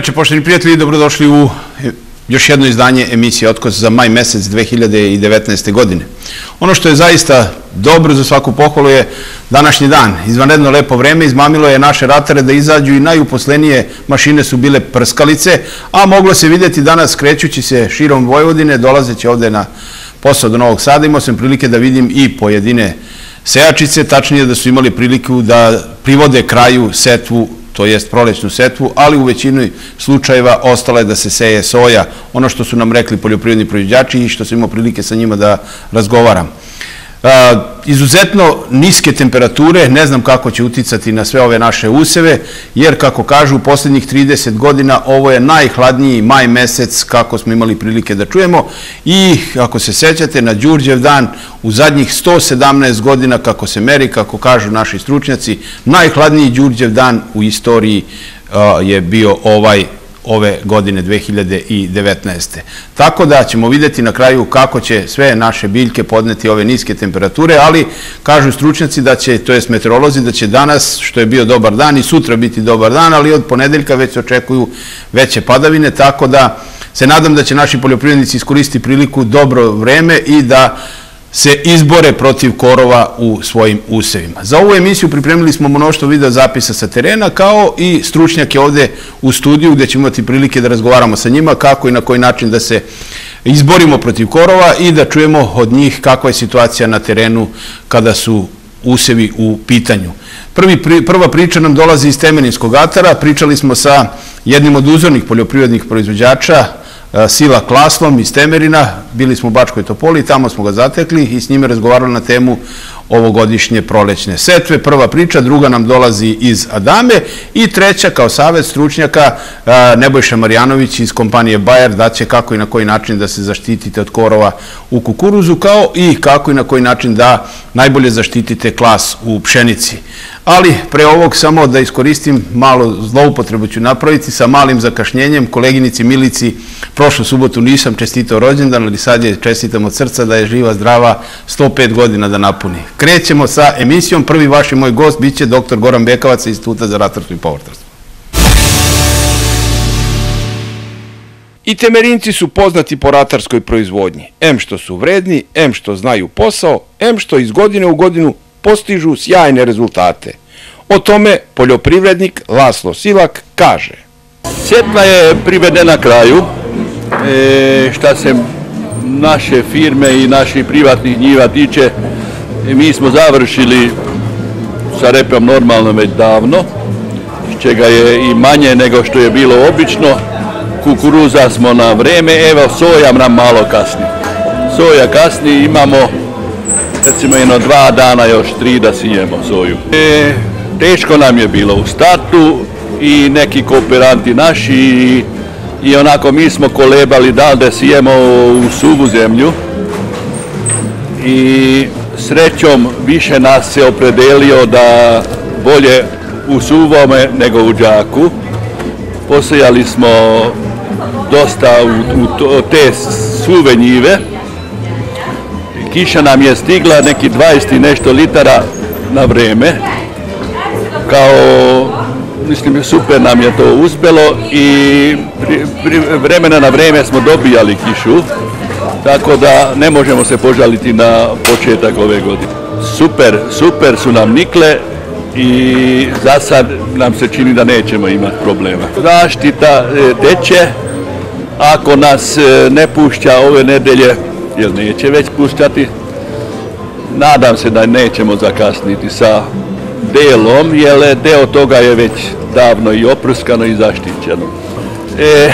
Dobro večer, poštovani prijatelji, dobrodošli u još jedno izdanje emisije Otkos za maj mesec 2019. godine. Ono što je zaista dobro za svaku pohvalu je današnji dan. Izvanredno lepo vreme, izmamilo je naše ratare da izađu i najuposlenije mašine su bile prskalice, a moglo se vidjeti danas krećući se širom Vojvodine, dolazeći ovde na posao do Novog Sada, imao sam prilike da vidim i pojedine sejačice, tačnije da su imali priliku da privode kraju setvu to jest prolećnu setvu, ali u većini slučajeva ostala je da se seje soja, ono što su nam rekli poljoprivredni proizvođači i što sam imao prilike sa njima da razgovaram. Izuzetno niske temperature, ne znam kako će uticati na sve ove naše useve, jer kako kažu u poslednjih 30 godina ovo je najhladniji maj mesec kako smo imali prilike da čujemo. I ako se sećate na Đurđev dan u zadnjih 117 godina kako se meri, kako kažu naši stručnjaci, najhladniji Đurđev dan u istoriji je bio ovaj ove godine 2019. Tako da ćemo videti na kraju kako će sve naše biljke podneti ove niske temperature, ali kažu stručnjaci da će, to jest meteorolozi, da će danas, što je bio dobar dan, i sutra biti dobar dan, ali od ponedeljka već očekuju veće padavine, tako da se nadam da će naši poljoprivrednici iskoristiti priliku dobro vreme i da se izbore protiv korova u svojim usevima. Za ovu emisiju pripremili smo mnoštvo video zapisa sa terena, kao i stručnjake ovde u studiju, gde ćemo imati prilike da razgovaramo sa njima, kako i na koji način da se izborimo protiv korova i da čujemo od njih kakva je situacija na terenu kada su usevi u pitanju. Prvi, prva priča nam dolazi iz Temeninskog atara. Pričali smo sa jednim od uzornih poljoprivrednih proizvođača, Sila Klaslom iz Temerina, bili smo u Bačkoj Topoli, tamo smo ga zatekli i s njime razgovarali na temu ovogodišnje prolećne setve. Prva priča, druga nam dolazi iz Adame i treća kao savjet stručnjaka Nebojša Marjanović iz kompanije Bayer daće kako i na koji način da se zaštitite od korova u kukuruzu kao i kako i na koji način da najbolje zaštitite klas u pšenici. Ali pre ovog samo da iskoristim malo zloupotrebu ću napraviti sa malim zakašnjenjem koleginici Milici. Prošlu subotu nisam čestitao rođendan, ali sad je čestitam od srca da je živa, zdrava, 105 godina da napuni. Krećemo sa emisijom. Prvi vaš i moj gost biće dr. Goran Bekavac iz Instituta za ratarstvo i povrtarstvo. I temerinci su poznati po ratarskoj proizvodnji. M što su vredni, M što znaju posao, M što iz godine u godinu postižu sjajne rezultate. O tome poljoprivrednik Laslo Silak kaže. Sjetva je privedena kraju. E, šta se naše firme i naših privatnih njiva tiče, mi smo završili sa repom normalno već davno, čega je i manje nego što je bilo obično. Kukuruza smo na vreme, evo soja nam malo kasni. Soja kasni, imamo recimo jedno dva dana, još tri da sijemo soju. E, teško nam je bilo u startu i neki kooperanti naši i, i onako mi smo kolebali da li da sijemo u suvu zemlju i srećom više nas se opredelio da bolje u suvome nego u džaku. Posejali smo dosta u, u te suve njive Kiša nam je stigla neki 20 i nešto litara na vreme. Kao, mislim, super nam je to uspelo i pri, pri, vremena na vreme smo dobijali kišu, tako da ne možemo se požaliti na početak ove godine. Super, super su nam nikle i za sad nam se čini da nećemo imati problema. Zaštita teče, ako nas e, ne pušća ove nedelje jer neće već puštati. Nadam se da nećemo zakasniti sa delom, jer deo toga je već davno i oprskano i zaštićeno. E,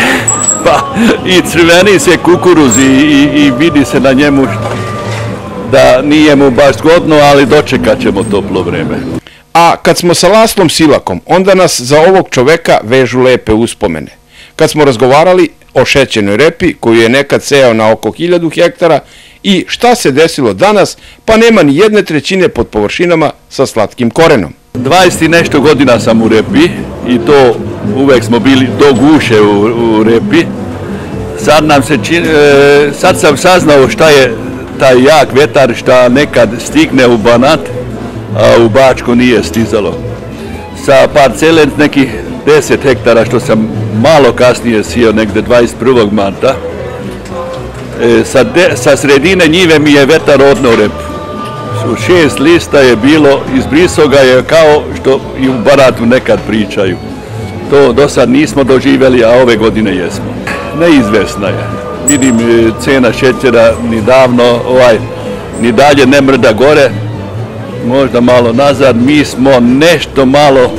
pa i crveni se kukuruz i, i, i vidi se na njemu da nije mu baš zgodno, ali dočekat ćemo toplo vreme. A kad smo sa Laslom Silakom, onda nas za ovog čoveka vežu lepe uspomene. Kad smo razgovarali, o šećenoj repi koju je nekad sejao na oko 1000 hektara i šta se desilo danas, pa nema ni jedne trećine pod površinama sa slatkim korenom. 20 i nešto godina sam u repi i to uvek smo bili do guše u, u repi. Sad, nam se čini, e, sad sam saznao šta je taj jak vetar šta nekad stigne u Banat, a u Bačko nije stizalo. Sa parcele nekih 10 hektara što sam malo kasnije sio, negde 21. marta. E, sa, de, sa sredine njive mi je vetar odno rep. U šest lista je bilo, izbriso ga je kao što i u Baratu nekad pričaju. To do sad nismo doživjeli, a ove godine jesmo. Neizvesna je. Vidim e, cena šećera ni davno, ovaj, ni dalje ne mrda gore, možda malo nazad. Mi smo nešto malo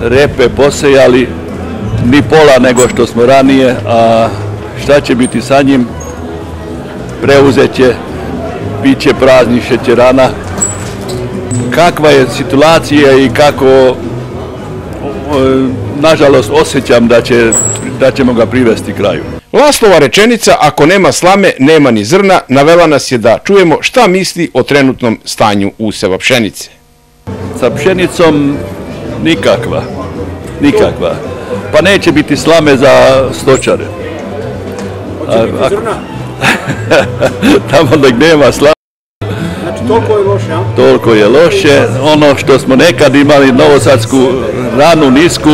repe posejali, ni pola nego što smo ranije, a šta će biti sa njim, preuzet će, bit će prazni šećerana. Kakva je situacija i kako, nažalost, osjećam da, će, da ćemo ga privesti kraju. Laslova rečenica, ako nema slame, nema ni zrna, navela nas je da čujemo šta misli o trenutnom stanju useva pšenice. Sa pšenicom nikakva, nikakva. Pa neće biti slame za stočare. Hoće biti zrna? Tamo dok nema slame. Znači, toliko je loše, a? Toliko je loše. Ono što smo nekad imali novosadsku ranu nisku,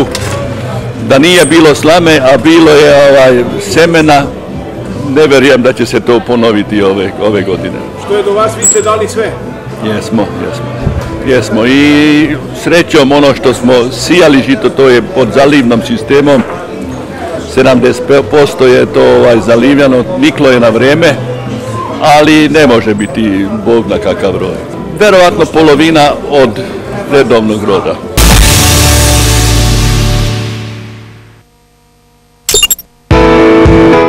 da nije bilo slame, a bilo je ovaj, semena, ne verujem da će se to ponoviti ove, ove godine. Što je do vas, vi ste dali sve? Jesmo, jesmo. Jesmo i srećom ono što smo sijali žito, to je pod zalivnom sistemom, 70% je to ovaj, zalivljano, niklo je na vreme, ali ne može biti Bog na kakav broj. Verovatno polovina od redovnog roda.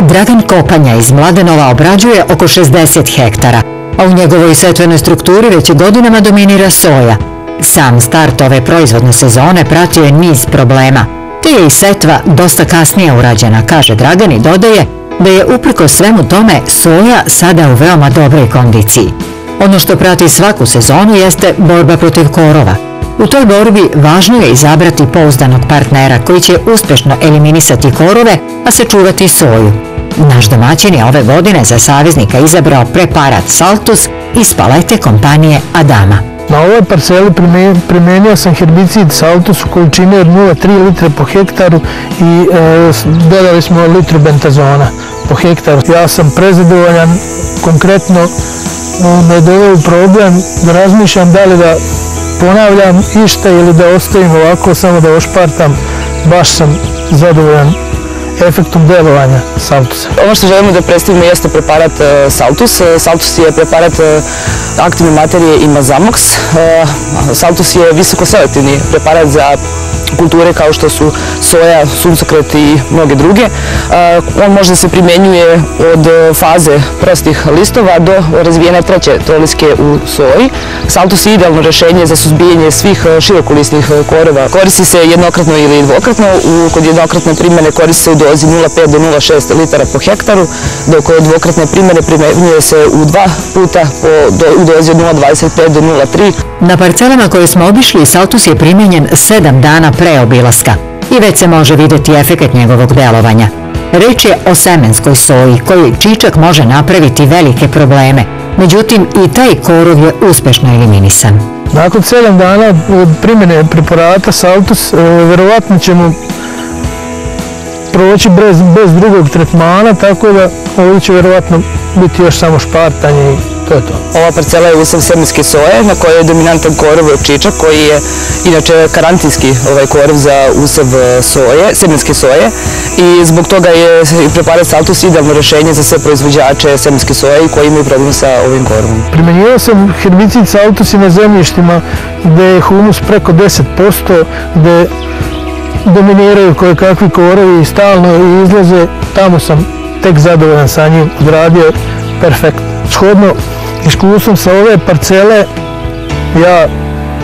Dragan Kopanja iz Mladenova obrađuje oko 60 hektara, a u njegovoj setvenoj strukturi već godinama dominira soja. Sam start ove proizvodne sezone pratio je niz problema, te je i setva dosta kasnije urađena, kaže Dragan i dodaje da je uprko svemu tome soja sada u veoma dobroj kondiciji. Ono što prati svaku sezonu jeste borba protiv korova. U toj borbi važno je izabrati pouzdanog partnera koji će uspešno eliminisati korove, a sačuvati soju. Naš domaćin je ove godine za saveznika izabrao preparat Saltus iz palete kompanije Adama. Na ovoj parceli primenio sam herbicid Saltus u količini od 0,3 litre po hektaru i e, dodali smo litru bentazona po hektaru. Ja sam prezadovoljan, konkretno me doveo problem da razmišljam da li da ponavljam išta ili da ostavim ovako samo da ošpartam, baš sam zadovoljan efektom delovanja Saltusa. Ono što želimo da predstavimo jeste preparat e, Saltus. E, Saltus je preparat e, aktivne materije Imazamox. Saltus je visoko selektivni preparat za kulture kao što su soja, suncokret i mnoge druge. On može da se primenjuje od faze prostih listova do razvijene treće troliske u soji. Saltus je idealno rešenje za suzbijanje svih širokolistnih korova. Koristi se jednokratno ili dvokratno. Kod jednokratne primjene koristi se u dozi 0,5 do 0,6 litara po hektaru, dok od dvokratne primjene primenjuje se u dva puta u dozi od 0,25 do 0,3. Na parcelama koje smo obišli, Saltus je primjenjen 7 dana pre obilaska i već se može videti efekt njegovog delovanja. Reč je o semenskoj soji koji čičak može napraviti velike probleme, međutim i taj korov je uspešno eliminisan. Nakon 7 dana od primjene preparata Saltus, e, verovatno ćemo proći bez, bez drugog tretmana, tako da ovdje će verovatno biti još samo špartanje i to je to. Ova parcela je usav semenske soje na kojoj je dominantan korov čičak koji je inače karantinski ovaj korov za usav soje, semenske soje i zbog toga je preparat Saltus idealno rešenje za sve proizvođače semenske soje koji imaju problem sa ovim korovom. Primenjivao sam herbicid Saltus i na zemljištima gde je humus preko 10%, gde dominiraju koje kakvi korovi i stalno izlaze, tamo sam tek zadovoljan sa njim, odradio perfekt. Shodno iskustvom sa ove parcele, ja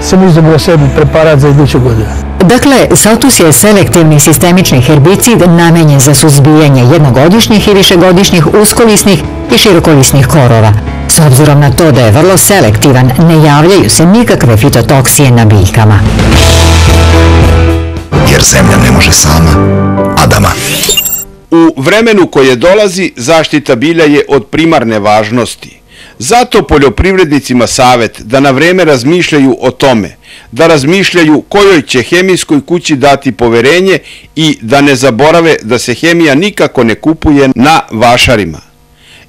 sam izabrao sebi preparat za iduću godinu. Dakle, Saltus je selektivni sistemični herbicid namenjen za suzbijanje jednogodišnjih i višegodišnjih uskolisnih i širokolisnih korova. S obzirom na to da je vrlo selektivan, ne javljaju se nikakve fitotoksije na biljkama jer zemlja ne može sama. Adama. U vremenu koje dolazi zaštita bilja je od primarne važnosti. Zato poljoprivrednicima savet da na vreme razmišljaju o tome, da razmišljaju kojoj će hemijskoj kući dati poverenje i da ne zaborave da se hemija nikako ne kupuje na vašarima.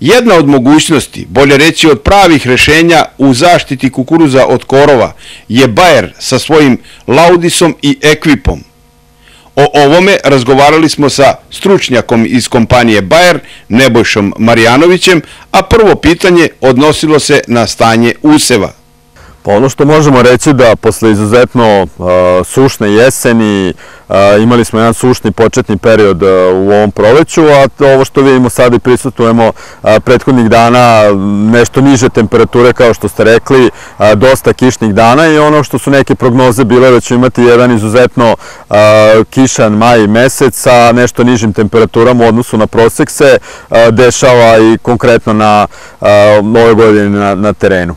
Jedna od mogućnosti, bolje reći od pravih rešenja u zaštiti kukuruza od korova, je Bayer sa svojim Laudisom i Ekvipom. O ovome razgovarali smo sa stručnjakom iz kompanije Bayer, Nebojšom Marjanovićem, a prvo pitanje odnosilo se na stanje useva. Pa ono što možemo reći da posle izuzetno sušne jeseni imali smo jedan sušni početni period u ovom proleću, a ovo što vidimo sada i prisutujemo prethodnih dana nešto niže temperature kao što ste rekli, dosta kišnih dana i ono što su neke prognoze bile da će imati jedan izuzetno kišan maj mesec sa nešto nižim temperaturama u odnosu na prosek se dešava i konkretno na ove godine na terenu.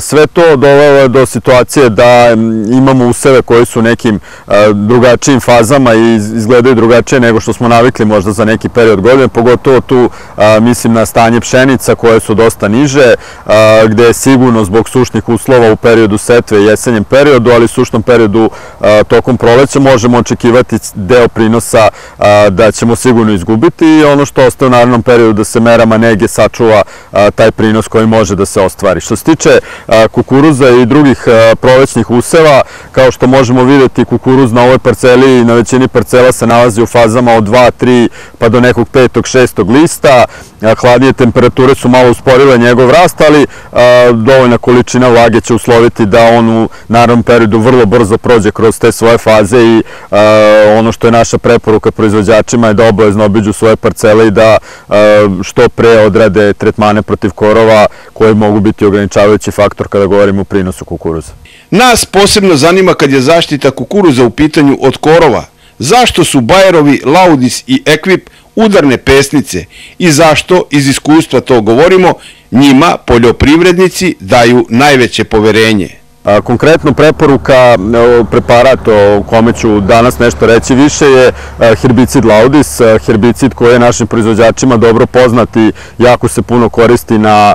Sve to dovelo do situacije da imamo useve koji su nekim drugačijim fazama i izgledaju drugačije nego što smo navikli možda za neki period godine, pogotovo tu mislim na stanje pšenica koje su dosta niže, gde je sigurno zbog sušnih uslova u periodu setve i jesenjem periodu, ali sušnom periodu tokom proleća možemo očekivati deo prinosa da ćemo sigurno izgubiti i ono što ostaje u narednom periodu da se merama nege sačuva taj prinos koji može da se ostvari. Što se tiče kukuruza i drugih prolećnih useva, kao što možemo videti kukuruz na ovoj parceli i na većini parcela se nalazi u fazama od 2, 3 pa do nekog 5. 6. lista, hladnije temperature su malo usporile njegov rast, ali dovoljna količina vlage će usloviti da on u naravnom periodu vrlo brzo prođe kroz te svoje faze i ono što je naša preporuka proizvođačima je da obavezno obiđu svoje parcele i da što pre odrade tretmane protiv korova koji mogu biti ograničavajući faktor kada govorimo o prinosu kukuruza. Nas posebno zanima kad je zaštita kukuruza u pitanju od korova. Zašto su Bajerovi, Laudis i Equip udarne pesnice i zašto, iz iskustva to govorimo, njima poljoprivrednici daju najveće poverenje? Konkretno preporuka preparat o kome ću danas nešto reći više je herbicid Laudis, herbicid koji je našim proizvođačima dobro poznat i jako se puno koristi na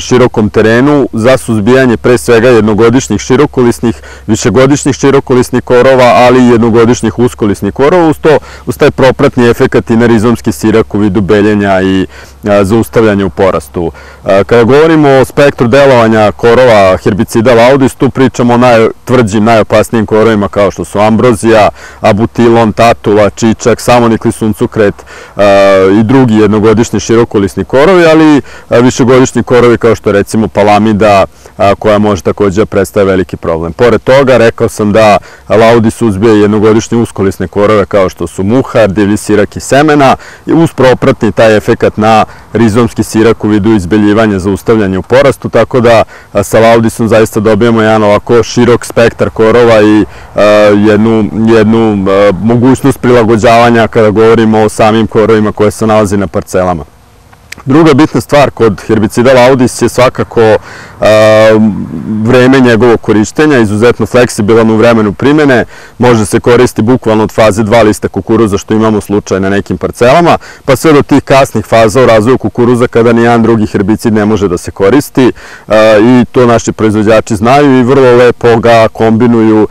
širokom terenu za suzbijanje pre svega jednogodišnjih širokolisnih, višegodišnjih širokolisnih korova, ali i jednogodišnjih uskolisnih korova, uz to uz taj propratni efekat i na rizomski sirak u vidu beljenja i zaustavljanja u porastu. Kada govorimo o spektru delovanja korova herbicida Laudis, tu pričamo o najtvrđim, najopasnijim korovima kao što su ambrozija, abutilon, tatula, čičak, samonikli suncukret i drugi jednogodišnji širokolisni korovi, ali višegodišnji korovi kao što recimo palamida koja može takođe da predstaviti veliki problem. Pored toga, rekao sam da Laudi suzbije jednogodišnje uskolisne korove kao što su muhar, divlji sirak i semena i uz propratni taj efekat na rizomski sirak u vidu izbeljivanja za ustavljanje u porastu, tako da sa Laudisom zaista dobijemo jedan ovako širok spektar korova i jednu, jednu mogućnost prilagođavanja kada govorimo o samim korovima koje se nalazi na parcelama. Druga bitna stvar kod herbicida Laudis je svakako vreme njegovog korištenja, izuzetno fleksibilan u vremenu primjene, može se koristi bukvalno od faze dva lista kukuruza što imamo slučaj na nekim parcelama, pa sve do tih kasnih faza u razvoju kukuruza kada nijedan drugi herbicid ne može da se koristi i to naši proizvođači znaju i vrlo lepo ga kombinuju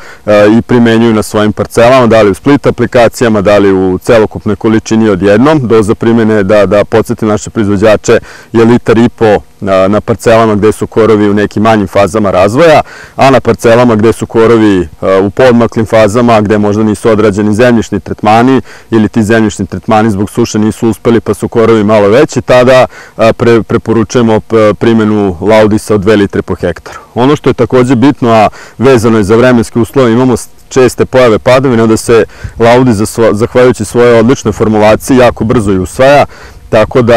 i primenjuju na svojim parcelama, da li u split aplikacijama, da li u celokupnoj količini odjednom. Doza primjene da, da podsjeti naše proizvođače je litar i po na parcelama gde su korovi u nekim manjim fazama razvoja, a na parcelama gde su korovi u podmaklim fazama, gde možda nisu odrađeni zemljišni tretmani ili ti zemljišni tretmani zbog suše nisu uspeli pa su korovi malo veći, tada preporučujemo primjenu laudisa od 2 litre po hektaru. Ono što je takođe bitno, a vezano je za vremenske uslove, imamo česte pojave padovine, da se laudi, zahvaljujući svoje odličnoj formulaciji, jako brzo i usvaja, tako da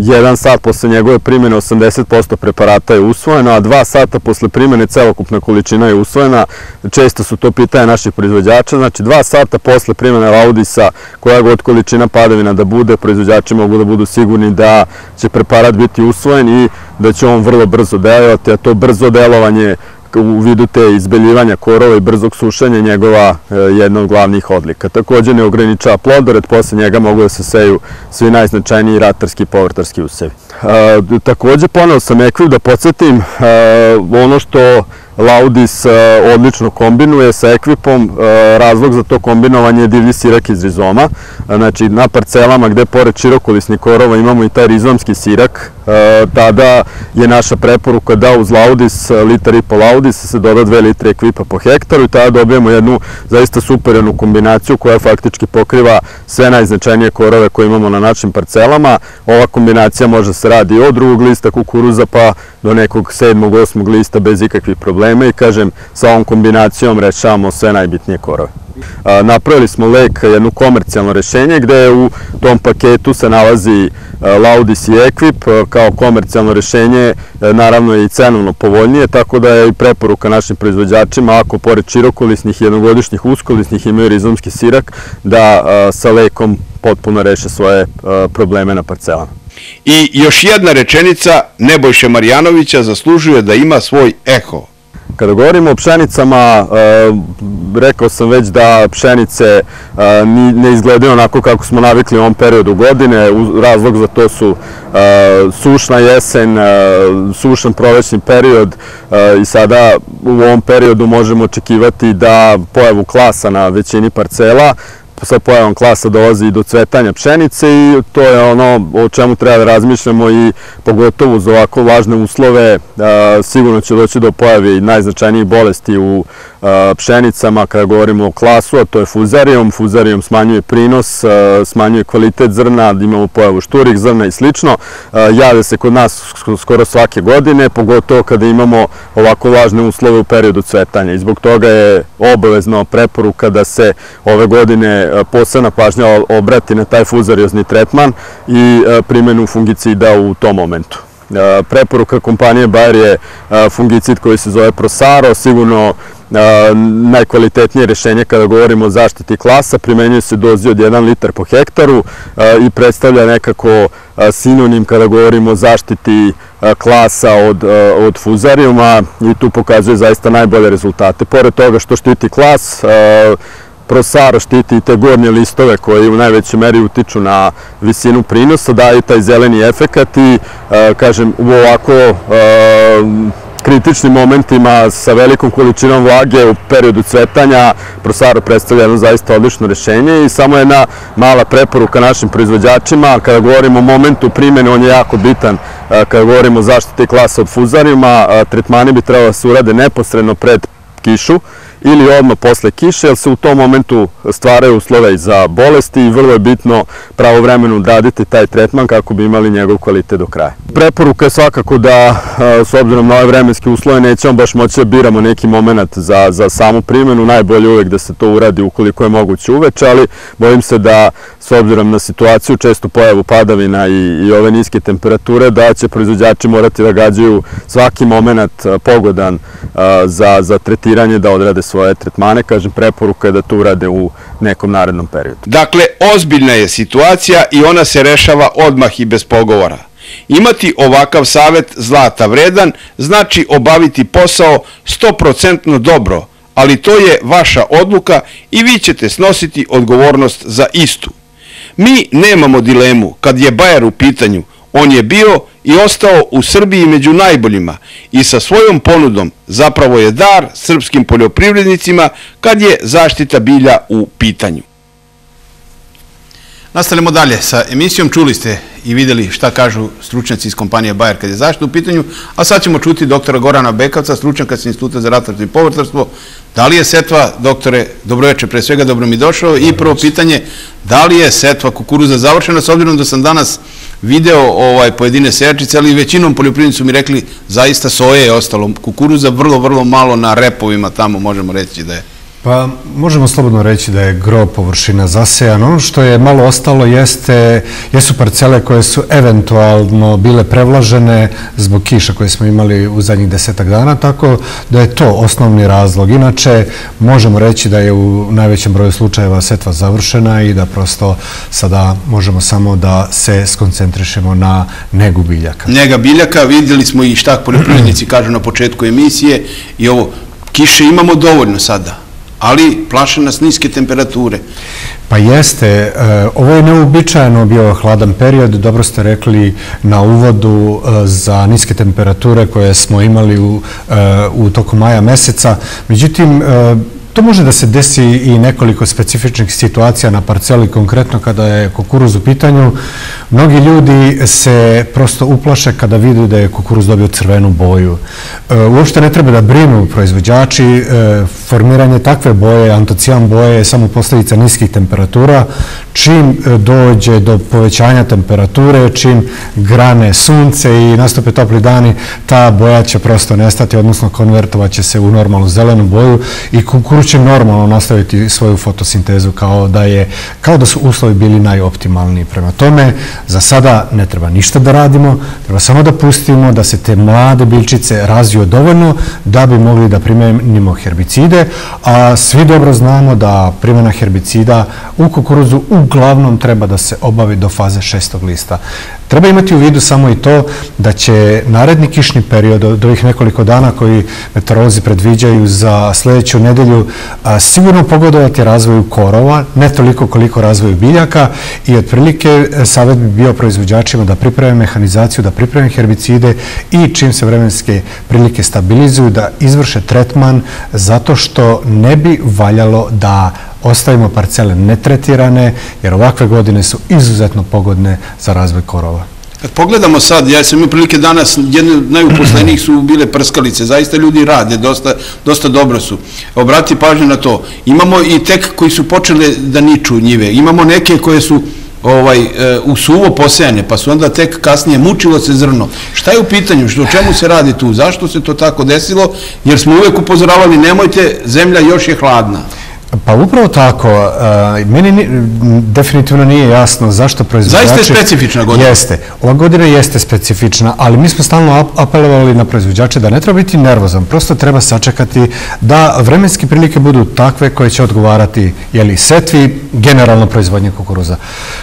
jedan sat posle njegove primjene 80% preparata je usvojeno, a dva sata posle primjene celokupna količina je usvojena. Često su to pitanje naših proizvođača, znači dva sata posle primjene Laudisa, koja god količina padavina da bude, proizvođači mogu da budu sigurni da će preparat biti usvojen i da će on vrlo brzo delovati, a to brzo delovanje u vidu te izbeljivanja korova i brzog sušenja njegova jedna od glavnih odlika. Takođe ne ograničava plodored, posle njega mogu da se seju svi najznačajniji ratarski i povrtarski usevi. Takođe ponao sam ekviv da podsjetim ono što Laudis e, odlično kombinuje sa ekvipom, e, razlog za to kombinovanje je divlji sirak iz rizoma, znači na parcelama gde pored širokolisnih korova imamo i taj rizomski sirak, e, tada je naša preporuka da uz Laudis, litar i po Laudis se doda 2 litre ekvipa po hektaru i tada dobijemo jednu zaista superenu kombinaciju koja faktički pokriva sve najznačajnije korove koje imamo na našim parcelama. Ova kombinacija može se radi od drugog lista kukuruza pa do nekog sedmog, osmog lista bez ikakvih problema i kažem sa ovom kombinacijom rešavamo sve najbitnije korove. Napravili smo lek, jedno komercijalno rešenje gde u tom paketu se nalazi Laudis i Equip kao komercijalno rešenje, naravno je i cenovno povoljnije, tako da je i preporuka našim proizvođačima, ako pored širokolisnih i jednogodišnjih uskolisnih imaju rizomski sirak, da sa lekom potpuno reše svoje probleme na parcelama. I još jedna rečenica Nebojše Marjanovića zaslužuje da ima svoj eho. Kada govorimo o pšenicama, e, rekao sam već da pšenice e, ne izgledaju onako kako smo navikli u ovom periodu godine. Razlog za to su e, sušna jesen, sušan prolećni period i sada u ovom periodu možemo očekivati da pojavu klasa na većini parcela sa pojavom klasa dolazi i do cvetanja pšenice i to je ono o čemu treba da razmišljamo i pogotovo za ovako važne uslove sigurno će doći do pojave najznačajnijih bolesti u pšenicama kada govorimo o klasu, a to je fuzarijom. Fuzarijom smanjuje prinos, smanjuje kvalitet zrna, imamo pojavu šturih zrna i slično. Jave se kod nas skoro svake godine, pogotovo kada imamo ovako važne uslove u periodu cvetanja i zbog toga je obavezno preporuka da se ove godine posebna pažnja obrati na taj fuzariozni tretman i primenu fungicida u tom momentu. Preporuka kompanije Bayer je fungicid koji se zove Prosaro, sigurno najkvalitetnije rešenje kada govorimo o zaštiti klasa, primenjuje se dozi od 1 litar po hektaru i predstavlja nekako sinonim kada govorimo o zaštiti klasa od, od fuzarijuma i tu pokazuje zaista najbolje rezultate. Pored toga što štiti klas, Prosaro štiti i te gornje listove koji u najvećoj meri utiču na visinu prinosa, daju taj zeleni efekat i, kažem, u ovako kritičnim momentima sa velikom količinom vlage u periodu cvetanja Prosaro predstavlja jedno zaista odlično rešenje i samo jedna mala preporuka našim proizvođačima kada govorimo o momentu primjene, on je jako bitan kada govorimo o zaštiti klasa od fuzarijuma, tretmani bi trebalo da se urade neposredno pred kišu ili odmah posle kiše, jer se u tom momentu stvaraju uslove za bolesti i vrlo je bitno pravovremeno odraditi taj tretman kako bi imali njegov kvalitet do kraja. Preporuka je svakako da, s obzirom na ove vremenske uslove, nećemo baš moći da biramo neki moment za, za samu primjenu. Najbolje uvek da se to uradi ukoliko je moguće uveče, ali bojim se da, s obzirom na situaciju, često pojavu padavina i, i ove niske temperature, da će proizvođači morati da gađaju svaki moment pogodan za, za tretiranje, da odrade svoje tretmane, kažem, preporuka je da to urade u nekom narednom periodu. Dakle, ozbiljna je situacija i ona se rešava odmah i bez pogovora. Imati ovakav savet zlata vredan znači obaviti posao 100% dobro, ali to je vaša odluka i vi ćete snositi odgovornost za istu. Mi nemamo dilemu kad je Bajer u pitanju, on je bio i ostao u Srbiji među najboljima i sa svojom ponudom zapravo je dar srpskim poljoprivrednicima kad je zaštita bilja u pitanju. Nastavljamo dalje sa emisijom. Čuli ste i videli šta kažu stručnjaci iz kompanije Bayer kad je zaštita u pitanju, a sad ćemo čuti doktora Gorana Bekavca, stručnjaka sa Instituta za ratarstvo i povrtarstvo. Da li je setva, doktore, dobroveče, pre svega dobro mi došao i prvo pitanje, da li je setva kukuruza završena, s obzirom da sam danas video ovaj, pojedine sejačice, ali većinom poljoprivrednici su mi rekli zaista soje je ostalo, kukuruza vrlo, vrlo malo na repovima tamo možemo reći da je. Pa možemo slobodno reći da je gro površina zasejan. Ono što je malo ostalo jeste, jesu parcele koje su eventualno bile prevlažene zbog kiša koje smo imali u zadnjih desetak dana, tako da je to osnovni razlog. Inače, možemo reći da je u najvećem broju slučajeva setva završena i da prosto sada možemo samo da se skoncentrišemo na negu biljaka. Njega biljaka, vidjeli smo i šta poljoprivrednici kažu na početku emisije i ovo, kiše imamo dovoljno sada ali plaše nas niske temperature. Pa jeste, e, ovo je neobičajeno bio hladan period, dobro ste rekli na uvodu e, za niske temperature koje smo imali u, e, u toku maja meseca. Međutim, To može da se desi i nekoliko specifičnih situacija na parceli, konkretno kada je kukuruz u pitanju. Mnogi ljudi se prosto uplaše kada vidu da je kukuruz dobio crvenu boju. E, uopšte ne treba da brinu proizvođači. E, formiranje takve boje, antocijan boje, je samo posljedica niskih temperatura. Čim e, dođe do povećanja temperature, čim grane sunce i nastupe topli dani, ta boja će prosto nestati, odnosno konvertovat će se u normalnu zelenu boju i kukuruz će normalno nastaviti svoju fotosintezu kao da je kao da su uslovi bili najoptimalniji. Prema tome, za sada ne treba ništa da radimo, treba samo da pustimo da se te mlade biljčice razviju dovoljno da bi mogli da primenimo herbicide, a svi dobro znamo da primjena herbicida u kukuruzu uglavnom treba da se obavi do faze šestog lista. Treba imati u vidu samo i to da će naredni kišni period od ovih nekoliko dana koji meteorolozi predviđaju za sledeću nedelju sigurno pogodovati razvoju korova, ne toliko koliko razvoju biljaka i otprilike e, savjet bi bio proizvođačima da pripreme mehanizaciju, da pripreme herbicide i čim se vremenske prilike stabilizuju da izvrše tretman zato što ne bi valjalo da ostavimo parcele netretirane, jer ovakve godine su izuzetno pogodne za razvoj korova. Kad pogledamo sad, ja sam prilike danas, jedne od najuposlenijih su bile prskalice, zaista ljudi rade, dosta, dosta dobro su. Obrati pažnju na to. Imamo i tek koji su počele da niču njive, imamo neke koje su ovaj, e, u suvo posejane, pa su onda tek kasnije mučilo se zrno. Šta je u pitanju? Što, o čemu se radi tu? Zašto se to tako desilo? Jer smo uvek upozoravali, nemojte, zemlja još je hladna. Pa upravo tako, meni definitivno nije jasno zašto proizvođači... Zaista je specifična godina. Jeste. Ova godina jeste specifična, ali mi smo stalno apelovali na proizvođače da ne treba biti nervozan, prosto treba sačekati da vremenske prilike budu takve koje će odgovarati jeli, setvi, generalno proizvodnje kukuruza.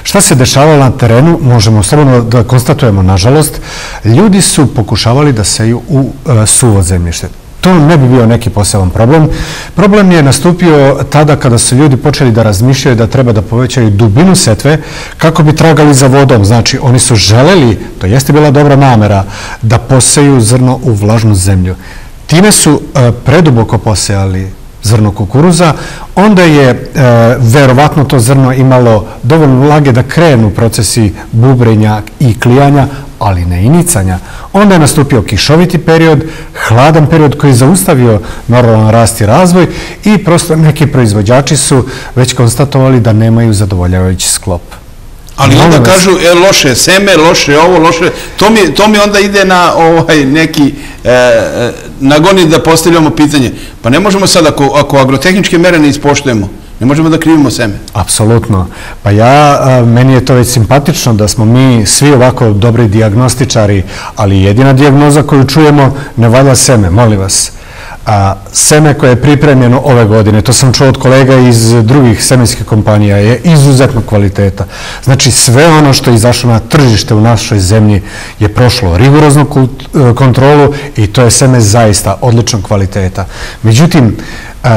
Šta se dešavalo na terenu, možemo slobodno da konstatujemo, nažalost, ljudi su pokušavali da seju u e, suvo zemljište to ne bi bio neki poseban problem. Problem je nastupio tada kada su ljudi počeli da razmišljaju da treba da povećaju dubinu setve kako bi tragali za vodom. Znači, oni su želeli, to jeste bila dobra namera, da poseju zrno u vlažnu zemlju. Time su e, preduboko posejali zrno kukuruza, onda je e, verovatno to zrno imalo dovoljno vlage da krenu procesi bubrenja i klijanja, ali ne i nicanja. Onda je nastupio kišoviti period, hladan period koji je zaustavio normalan rast i razvoj i prosto neki proizvođači su već konstatovali da nemaju zadovoljavajući sklop. Ali onda kažu, e, loše seme, loše ovo, loše, to mi, to mi onda ide na ovaj neki, e, e nagoni da postavljamo pitanje. Pa ne možemo sad, ako, ako agrotehničke mere ne ispoštujemo, Ne možemo da krivimo seme. Apsolutno. Pa ja, meni je to već simpatično da smo mi svi ovako dobri diagnostičari, ali jedina diagnoza koju čujemo ne valja seme, molim vas. A, seme koje je pripremljeno ove godine, to sam čuo od kolega iz drugih semenskih kompanija, je izuzetno kvaliteta. Znači sve ono što je izašlo na tržište u našoj zemlji je prošlo rigoroznu kontrolu i to je seme zaista odličnog kvaliteta. Međutim,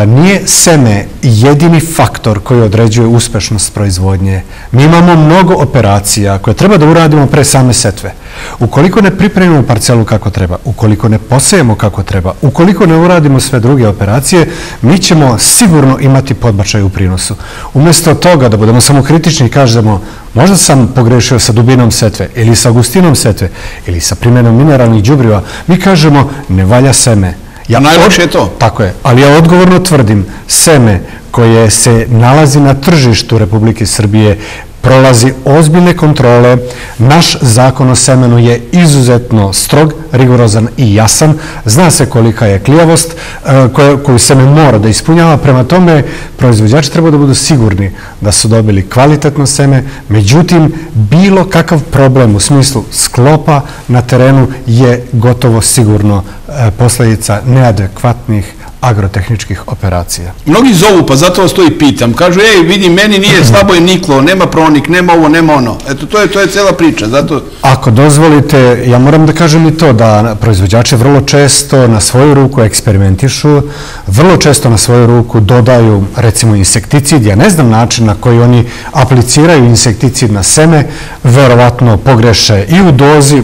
nije seme jedini faktor koji određuje uspešnost proizvodnje. Mi imamo mnogo operacija koje treba da uradimo pre same setve. Ukoliko ne pripremimo parcelu kako treba, ukoliko ne posejemo kako treba, ukoliko ne uradimo sve druge operacije, mi ćemo sigurno imati podbačaj u prinosu. Umesto toga da budemo samo kritični i kažemo možda sam pogrešio sa dubinom setve ili sa gustinom setve ili sa primjenom mineralnih džubriva, mi kažemo ne valja seme, Ja najloše je to. Tako je, ali ja odgovorno tvrdim, seme koje se nalazi na tržištu Republike Srbije prolazi ozbiljne kontrole. Naš zakon o semenu je izuzetno strog, rigorozan i jasan. Zna se kolika je klijavost e, koju semen mora da ispunjava. Prema tome, proizvođači treba da budu sigurni da su dobili kvalitetno seme. Međutim, bilo kakav problem u smislu sklopa na terenu je gotovo sigurno e, posljedica neadekvatnih agrotehničkih operacija. Mnogi zovu, pa zato vas to i pitam. Kažu, ej, vidi, meni nije slabo je niklo, nema pronik, nema ovo, nema ono. Eto, to je, to je cela priča. Zato... Ako dozvolite, ja moram da kažem i to, da proizvođače vrlo često na svoju ruku eksperimentišu, vrlo često na svoju ruku dodaju, recimo, insekticid. Ja ne znam način na koji oni apliciraju insekticid na seme, verovatno pogreše i u dozi,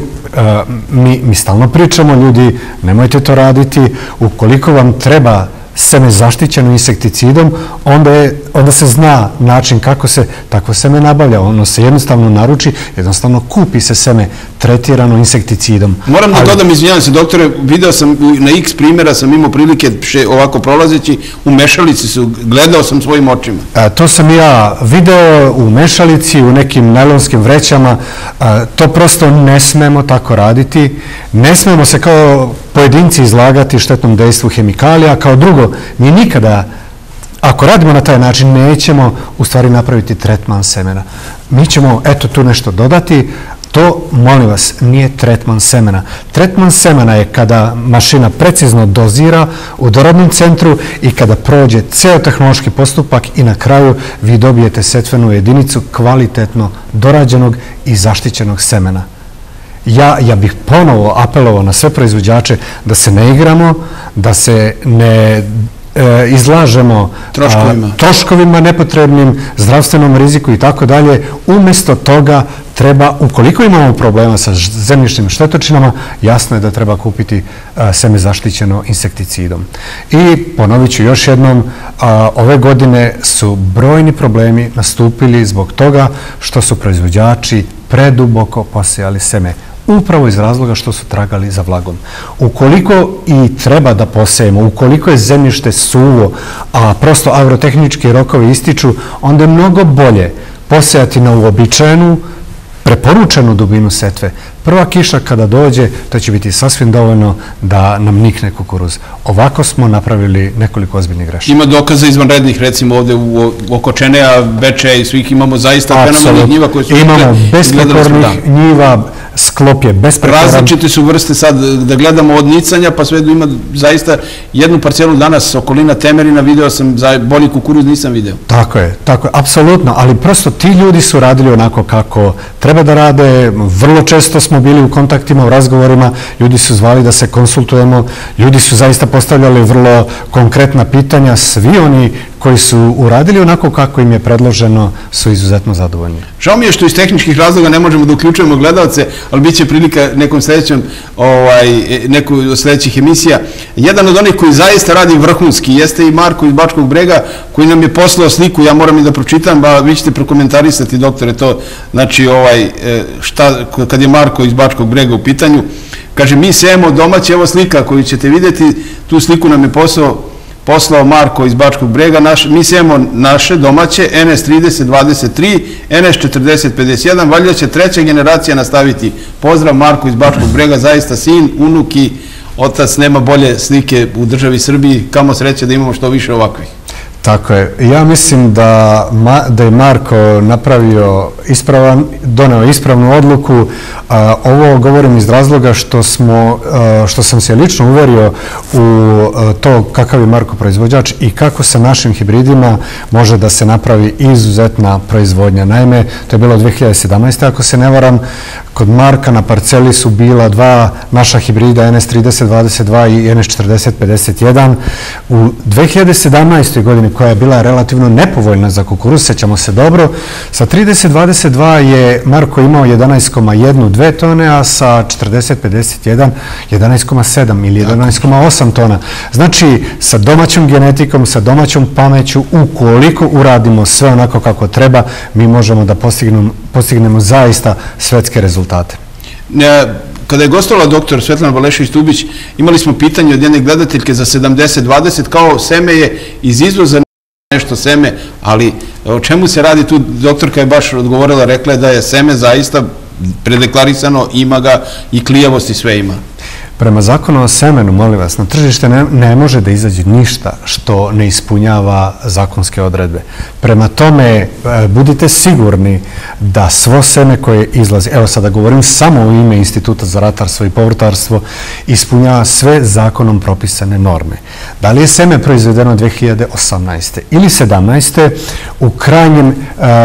mi, mi stalno pričamo, ljudi, nemojte to raditi, ukoliko vam treba seme zaštićeno insekticidom, onda, je, onda se zna način kako se takvo seme nabavlja. Ono se jednostavno naruči, jednostavno kupi se seme tretirano insekticidom. Moram da dodam, izvinjam se, doktore, video sam na x primjera, sam imao prilike ovako prolazeći, u mešalici su, gledao sam svojim očima. A, to sam ja video u mešalici, u nekim najlonskim vrećama. A, to prosto ne smemo tako raditi. Ne smemo se kao pojedinci izlagati štetnom dejstvu hemikalija. Kao drugo, mi nikada ako radimo na taj način, nećemo u stvari napraviti tretman semena. Mi ćemo, eto, tu nešto dodati, To, molim vas, nije tretman semena. Tretman semena je kada mašina precizno dozira u dorodnom centru i kada prođe ceo tehnološki postupak i na kraju vi dobijete setvenu jedinicu kvalitetno dorađenog i zaštićenog semena. Ja, ja bih ponovo apelovao na sve proizvođače da se ne igramo, da se ne E, izlažemo troškovima. troškovima nepotrebnim, zdravstvenom riziku i tako dalje. Umesto toga treba, ukoliko imamo problema sa zemljišnim štetočinama, jasno je da treba kupiti seme zaštićeno insekticidom. I ponovit ću još jednom, ove godine su brojni problemi nastupili zbog toga što su proizvođači preduboko posejali seme upravo iz razloga što su tragali za vlagom. Ukoliko i treba da posejemo, ukoliko je zemljište suvo, a prosto agrotehnički rokovi ističu, onda je mnogo bolje posejati na uobičajenu, preporučenu dubinu setve. Prva kiša kada dođe, to će biti sasvim dovoljno da nam nikne kukuruz. Ovako smo napravili nekoliko ozbiljnih grešaka. Ima dokaza izvanrednih, recimo ovde u oko Čeneja, Beče i svih imamo zaista fenomenih njiva koje su... Imamo besprekornih njiva, sklop je besprekoran. Različite su vrste sad, da gledamo od nicanja, pa sve ima zaista jednu parcelu danas, okolina Temerina, video sam, za bolji kukuruz nisam video. Tako je, tako je, apsolutno, ali prosto ti ljudi su radili onako kako treba da rade, vrlo često smo bili u kontaktima, u razgovorima, ljudi su zvali da se konsultujemo, ljudi su zaista postavljali vrlo konkretna pitanja, svi oni koji su uradili onako kako im je predloženo su izuzetno zadovoljni. Žao mi je što iz tehničkih razloga ne možemo da uključujemo gledalce, ali bit će prilika nekom sledećem, ovaj, neku od sledećih emisija. Jedan od onih koji zaista radi vrhunski jeste i Marko iz Bačkog brega, koji nam je poslao sliku, ja moram i da pročitam, ba vi ćete prokomentarisati, doktore, to, znači, ovaj, e, šta, kad je Marko iz Bačkog brega u pitanju, kaže, mi sejemo domaće, evo slika koju ćete videti, tu sliku nam je poslao poslao Marko iz Bačkog brega, naš, mi sejemo naše domaće NS 3023, NS 4051, valjda će treća generacija nastaviti. Pozdrav Marko iz Bačkog brega, zaista sin, unuk i otac, nema bolje slike u državi Srbiji, kamo sreće da imamo što više ovakvih. Tako je. Ja mislim da, da je Marko napravio ispravan, doneo ispravnu odluku. ovo govorim iz razloga što, smo, što sam se lično uverio u to kakav je Marko proizvođač i kako sa našim hibridima može da se napravi izuzetna proizvodnja. Naime, to je bilo 2017. ako se ne varam, kod Marka na parceli su bila dva naša hibrida NS3022 i NS4051. U 2017. godini koja je bila relativno nepovoljna za kukuruz, sećamo se dobro, sa 3022 je Marko imao 11,1 2 tone, a sa 4051 11,7 ili 11,8 tona. Znači, sa domaćom genetikom, sa domaćom pameću, ukoliko uradimo sve onako kako treba, mi možemo da postignemo, postignemo zaista svetske rezultate. Ne, kada je gostovala doktor Svetlana Balešević-Tubić, imali smo pitanje od jedne gledateljke za 70-20, kao seme je iz izvoza nešto seme, ali o čemu se radi tu, doktorka je baš odgovorila, rekla je da je seme zaista predeklarisano, ima ga i klijavosti sve ima. Prema zakonu o semenu, molim vas, na tržište ne, ne može da izađe ništa što ne ispunjava zakonske odredbe. Prema tome, e, budite sigurni da svo seme koje izlazi, evo sada govorim samo u ime Instituta za ratarstvo i povrtarstvo, ispunjava sve zakonom propisane norme. Da li je seme proizvedeno 2018. ili 17. u krajnjem e,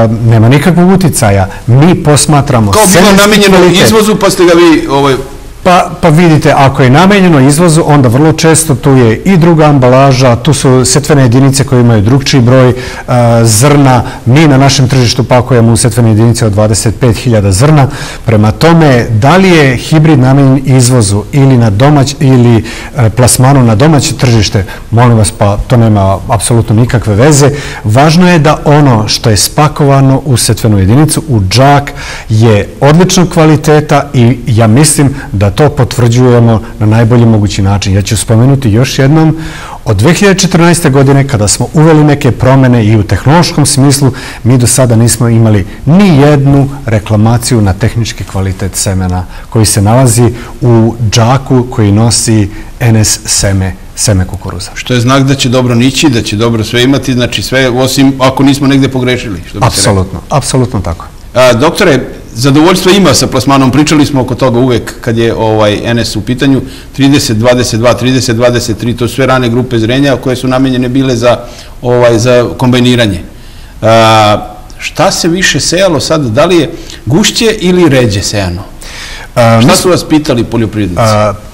nema nikakvog uticaja. Mi posmatramo Kao bilo namenjeno izvozu, pa ste ga vi ovaj, Pa, pa vidite, ako je namenjeno izvozu, onda vrlo često tu je i druga ambalaža, tu su setvene jedinice koje imaju drugčiji broj zrna. Mi na našem tržištu pakujemo u setvene jedinice od 25.000 zrna. Prema tome, da li je hibrid namenjen izvozu ili na domać ili e, plasmanu na domaće tržište, molim vas, pa to nema apsolutno nikakve veze. Važno je da ono što je spakovano u setvenu jedinicu, u džak, je odličnog kvaliteta i ja mislim da to potvrđujemo na najbolji mogući način. Ja ću spomenuti još jednom, od 2014. godine kada smo uveli neke promene i u tehnološkom smislu, mi do sada nismo imali ni jednu reklamaciju na tehnički kvalitet semena koji se nalazi u džaku koji nosi NS seme seme kukuruza. Što je znak da će dobro nići, da će dobro sve imati, znači sve, osim ako nismo negde pogrešili. Što bi apsolutno, apsolutno tako. A, doktore, zadovoljstvo ima sa plasmanom, pričali smo oko toga uvek kad je ovaj NS u pitanju, 30, 22, 30, 23, to su sve rane grupe zrenja koje su namenjene bile za, ovaj, za kombajniranje. A, šta se više sejalo sad, da li je gušće ili ređe sejano? A, šta su vas pitali poljoprivrednici?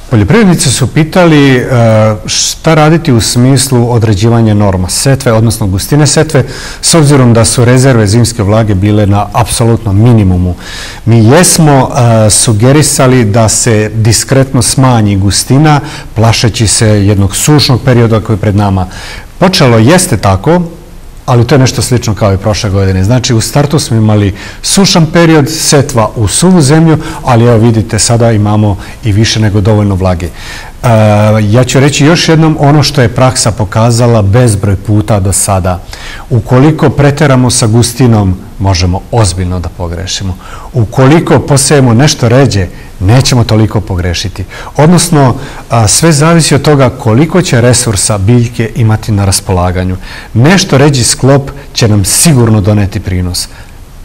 Poljoprivrednici su pitali e, šta raditi u smislu određivanja norma setve, odnosno gustine setve, s obzirom da su rezerve zimske vlage bile na apsolutnom minimumu. Mi jesmo e, sugerisali da se diskretno smanji gustina, plašeći se jednog sušnog perioda koji je pred nama. Počelo jeste tako, ali to je nešto slično kao i prošle godine. Znači, u startu smo imali sušan period, setva u suvu zemlju, ali evo vidite, sada imamo i više nego dovoljno vlage. E, ja ću reći još jednom ono što je praksa pokazala bezbroj puta do sada. Ukoliko preteramo sa gustinom, možemo ozbiljno da pogrešimo. Ukoliko posejemo nešto ređe, nećemo toliko pogrešiti. Odnosno, sve zavisi od toga koliko će resursa biljke imati na raspolaganju. Nešto ređi sklop će nam sigurno doneti prinos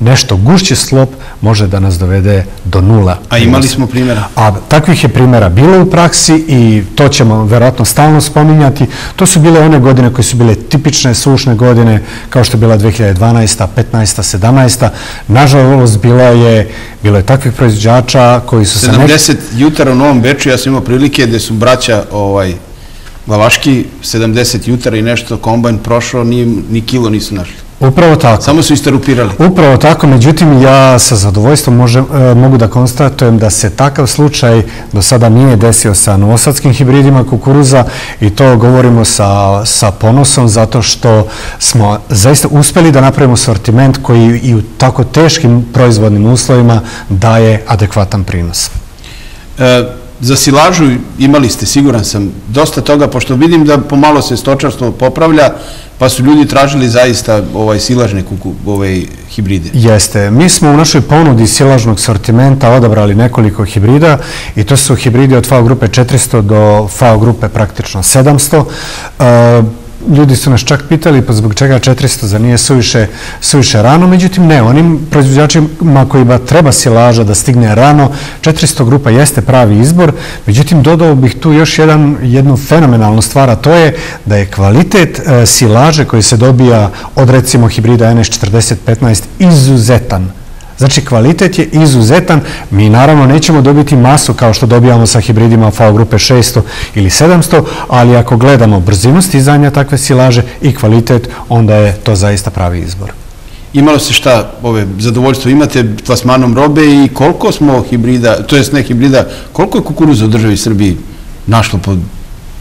nešto gušći slop može da nas dovede do nula. A imali smo primjera? A takvih je primjera bilo u praksi i to ćemo verovatno stalno spominjati. To su bile one godine koje su bile tipične sušne godine, kao što je bila 2012. 15. 17. Nažalost, bilo je, bilo je takvih proizvođača koji su... 70 jutara u Novom Beču, ja sam imao prilike gde su braća ovaj, Glavaški, 70 jutara i nešto kombajn prošao, ni, ni kilo nisu našli. Upravo tako. Samo su isterupirali. Upravo tako, međutim ja sa zadovoljstvom e, mogu da konstatujem da se takav slučaj do sada nije desio sa novosadskim hibridima kukuruza i to govorimo sa, sa ponosom zato što smo zaista uspeli da napravimo sortiment koji i u tako teškim proizvodnim uslovima daje adekvatan prinos. E, za silažu imali ste, siguran sam, dosta toga, pošto vidim da pomalo se stočarstvo popravlja, pa su ljudi tražili zaista ovaj silažne kuku, ovaj hibride. Jeste. Mi smo u našoj ponudi silažnog sortimenta odabrali nekoliko hibrida i to su hibridi od FAO grupe 400 do FAO grupe praktično 700 ljudi su nas čak pitali pa zbog čega 400 za nije suviše, rano, međutim ne, onim proizvođačima kojima treba silaža da stigne rano, 400 grupa jeste pravi izbor, međutim dodao bih tu još jedan, jednu fenomenalnu stvar, a to je da je kvalitet e, silaže koji se dobija od recimo hibrida NS4015 izuzetan. Znači, kvalitet je izuzetan. Mi naravno nećemo dobiti masu kao što dobijamo sa hibridima FAO grupe 600 ili 700, ali ako gledamo brzinu stizanja takve silaže i kvalitet, onda je to zaista pravi izbor. Imalo se šta, ove, zadovoljstvo imate plasmanom robe i koliko smo hibrida, to jest ne hibrida, koliko je kukuruza u državi Srbiji našlo pod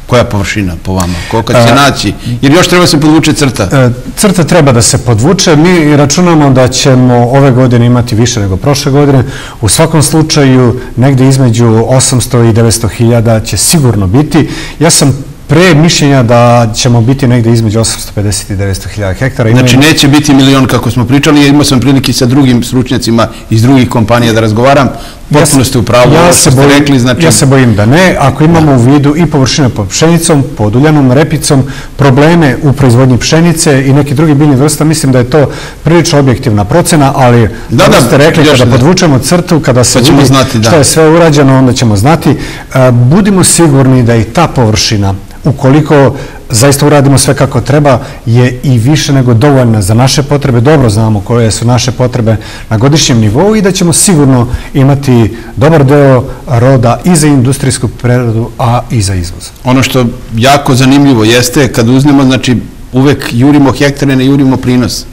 koja površina po vama? Koliko će naći? Jer još treba se podvuče crta? E, crta treba da se podvuče. Mi računamo da ćemo ove godine imati više nego prošle godine. U svakom slučaju, negde između 800 i 900 hiljada će sigurno biti. Ja sam pre mišljenja da ćemo biti negde između 850 i 900 hiljada hektara. Znači neće biti milion kako smo pričali, imao sam prilike sa drugim stručnjacima iz drugih kompanija da razgovaram. Potpuno ste u pravu, Ja se, bojim, rekli, znači... ja se bojim da ne. Ako imamo u vidu i površine pod pšenicom, pod uljanom repicom, probleme u proizvodnji pšenice i neki drugi biljni vrsta, mislim da je to prilično objektivna procena, ali Da, da, ste rekli, kada da. podvučemo crtu, kada se vidi znati, da. što je sve urađeno, onda ćemo znati. E, Budimo sigurni da i ta površina, ukoliko zaista uradimo sve kako treba, je i više nego dovoljna za naše potrebe. Dobro znamo koje su naše potrebe na godišnjem nivou i da ćemo sigurno imati dobar deo roda i za industrijsku preradu, a i za izvoz. Ono što jako zanimljivo jeste kad uznemo, znači uvek jurimo hektare, ne jurimo prinos.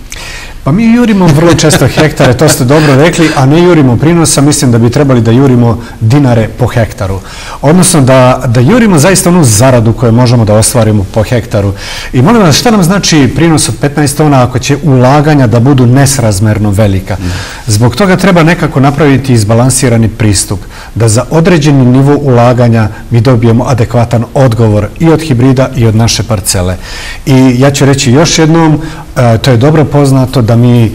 Pa mi jurimo vrlo često hektare, to ste dobro rekli, a ne jurimo prinosa, mislim da bi trebali da jurimo dinare po hektaru. Odnosno da, da jurimo zaista onu zaradu koju možemo da ostvarimo po hektaru. I molim vas, šta nam znači prinos od 15 tona ako će ulaganja da budu nesrazmerno velika? Zbog toga treba nekako napraviti izbalansirani pristup, da za određeni nivo ulaganja mi dobijemo adekvatan odgovor i od hibrida i od naše parcele. I ja ću reći još jednom, e, to je dobro poznato da mi e,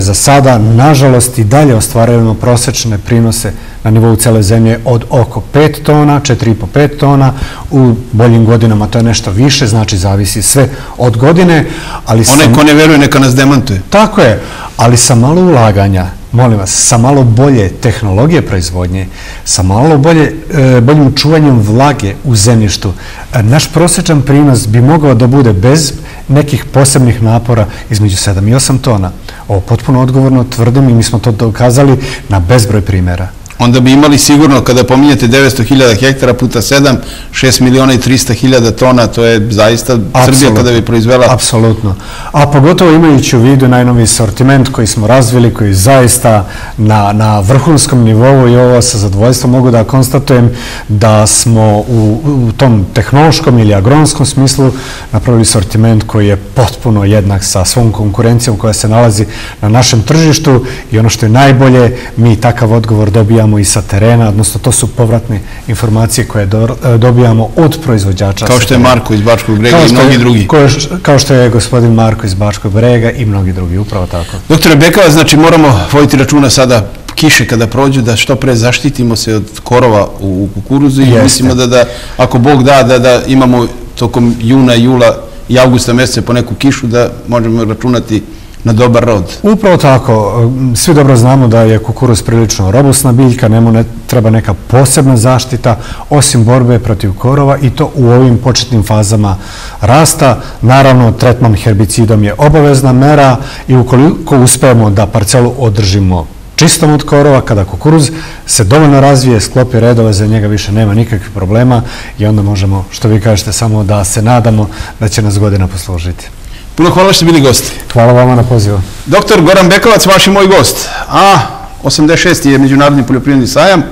za sada, nažalost, i dalje ostvarujemo prosečne prinose na nivou cele zemlje od oko 5 tona, 4,5-5 tona, u boljim godinama to je nešto više, znači zavisi sve od godine, ali Onaj sam- ko ne veruje, neka nas demantuje. tako je, ali sa malo ulaganja, molim vas, sa malo bolje tehnologije proizvodnje, sa malo bolje, e, boljim čuvanjem vlage u zemljištu, e, naš prosječan prinos bi mogao da bude bez nekih posebnih napora između 7 i 8 tona. Ovo potpuno odgovorno tvrdim i mi smo to dokazali na bezbroj primjera. Onda bi imali sigurno, kada pominjete 900.000 hektara puta 7, 6 miliona i 300.000 tona, to je zaista Srbija kada bi proizvela Apsolutno. A pogotovo imajući u vidu najnoviji sortiment koji smo razvili, koji je zaista na, na vrhunskom nivou i ovo sa zadovoljstvom mogu da konstatujem da smo u, u tom tehnološkom ili agronskom smislu napravili sortiment koji je potpuno jednak sa svom konkurencijom koja se nalazi na našem tržištu i ono što je najbolje, mi takav odgovor dobijamo i sa terena, odnosno to su povratne informacije koje do- dobijamo od proizvođača. kao što je. Marko iz Bačkog brega i mnogi drugi. ko kao što je gospodin Marko iz Bačkog brega i mnogi drugi, upravo tako. Doktore Bekava, znači moramo voditi računa sada kiše kada prođu, da što pre zaštitimo se od korova u, u kukuruzu i Jeste. mislimo da, da ako Bog da, da, da imamo tokom juna, jula i avgusta meseca po neku kišu, da možemo računati na dobar rod. Upravo tako, svi dobro znamo da je kukuruz prilično robustna biljka, njemu ne treba neka posebna zaštita osim borbe protiv korova i to u ovim početnim fazama rasta. Naravno, tretman herbicidom je obavezna mera i ukoliko uspemo da parcelu održimo čistom od korova, kada kukuruz se dovoljno razvije, sklopi redove, za njega više nema nikakvih problema i onda možemo, što vi kažete, samo da se nadamo da će nas godina poslužiti. Puno hvala što ste bili gosti. Hvala vama na pozivu. Doktor Goran Bekovac, vaš i moj gost. A 86. je Međunarodni poljoprivredni sajam.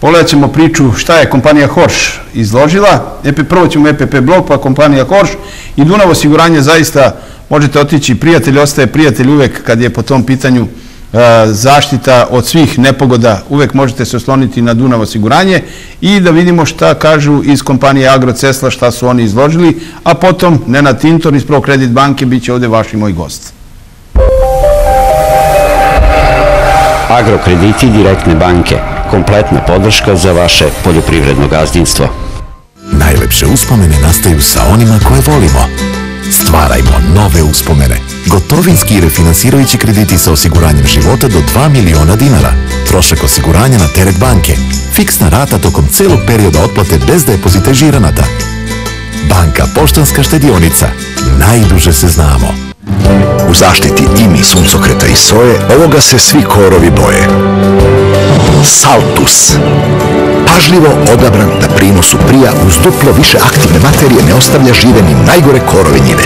Pogledat ćemo priču šta je kompanija Horš izložila. EP, prvo ćemo EPP blok, pa kompanija Horš i Dunav osiguranje zaista možete otići. Prijatelj ostaje prijatelj uvek kad je po tom pitanju e, zaštita od svih nepogoda. Uvek možete se osloniti na Dunav osiguranje i da vidimo šta kažu iz kompanije Agrocesla, šta su oni izložili, a potom Nenad Tintor iz Pro Kredit banke bit će ovde vaš i moj gost. Agrokrediti direktne banke. Kompletna podrška za vaše poljoprivredno gazdinstvo. Najlepše uspomene nastaju sa onima koje volimo. Стварајмо нове успомене. Готовински и рефинансирајќи кредити со осигурањем живота до 2 милиона динара. Трошек осигурање на терет банке. Фиксна рата током цело периода отплате без да е позитежираната. Банка Поштанска штедионица. Најдуже се знамо. U zaštiti imi suncokreta i soje ovoga se svi korovi boje. Saltus. Pažljivo odabran da prinosu prija uz duplo više aktivne materije ne ostavlja žive ni najgore korove njive.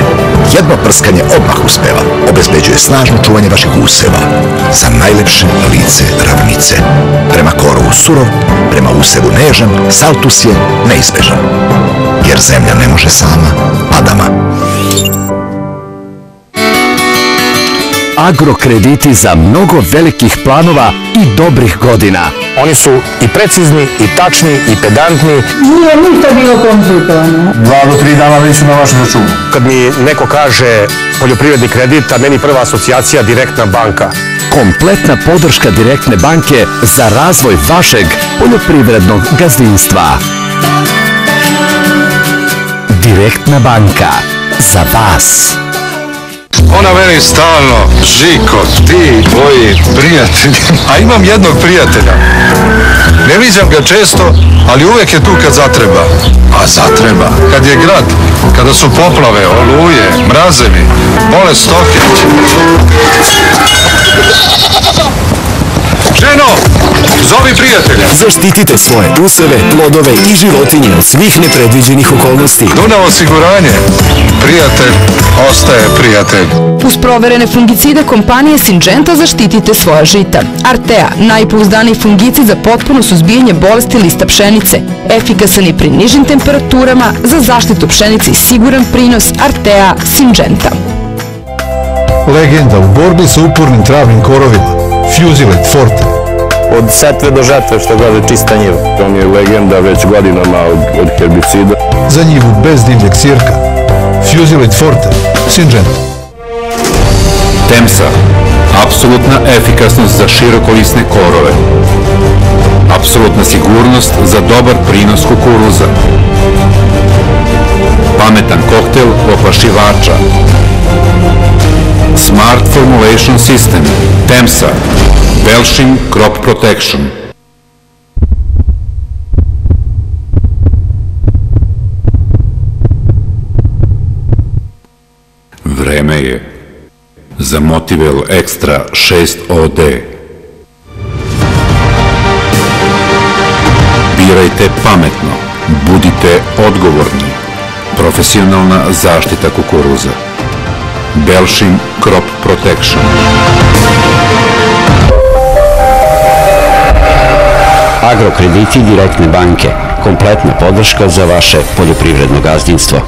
Jedno prskanje odmah uspeva. Obezbeđuje snažno čuvanje vaših useva. Za najlepše lice ravnice. Prema korovu surov, prema usevu nežan, Saltus je neizbežan. Jer zemlja ne može sama, Adama. Agrokrediti za mnogo velikih planova i dobrih godina. Oni su i precizni, i tačni, i pedantni. Nije ništa bilo konsultovano. Dva do tri dana već na vašem računu. Kad mi neko kaže poljoprivredni kredit, a meni prva asocijacija direktna banka. Kompletna podrška direktne banke za razvoj vašeg poljoprivrednog gazdinstva. Direktna banka. Za vas. Ona meni stalno, Žiko, ti, tvoji prijatelji, a imam jednog prijatelja. Ne viđam ga često, ali uvek je tu kad zatreba. A zatreba. Kad je grad, kada su poplave, oluje, mrazevi, bole stoke. Ženo, zovi prijatelja. Zaštitite svoje useve, plodove i životinje od svih nepredviđenih okolnosti. Dunav osiguranje. Prijatelj ostaje prijatelj. Uz proverene fungicide kompanije Syngenta zaštitite svoja žita. Artea, najpouzdaniji fungicid za potpuno suzbijanje bolesti lista pšenice. Efikasan je pri nižim temperaturama za zaštitu pšenice i siguran prinos Artea Syngenta. Legenda u borbi sa upornim travnim korovima. Fusilet Forte. Od setve do žetve što kaže čista njiva. On je legenda već godinama od, od herbicida. Za njivu bez divljeg sirka. Fusilet Forte. Syngenta. Temsa. Apsolutna efikasnost za širokolisne korove. Apsolutna sigurnost za dobar prinos kukuruza. Pametan koktel oprašivača. Smart Formulation System. Temsa. Belšim Crop Protection. Vreme je za Motivel Extra 6 OD. Birajte pametno, budite odgovorni. Profesionalna zaštita kukuruza. Belšin Crop Protection. Agrokrediti direktne banke. Kompletna podrška za vaše poljoprivredno gazdinstvo.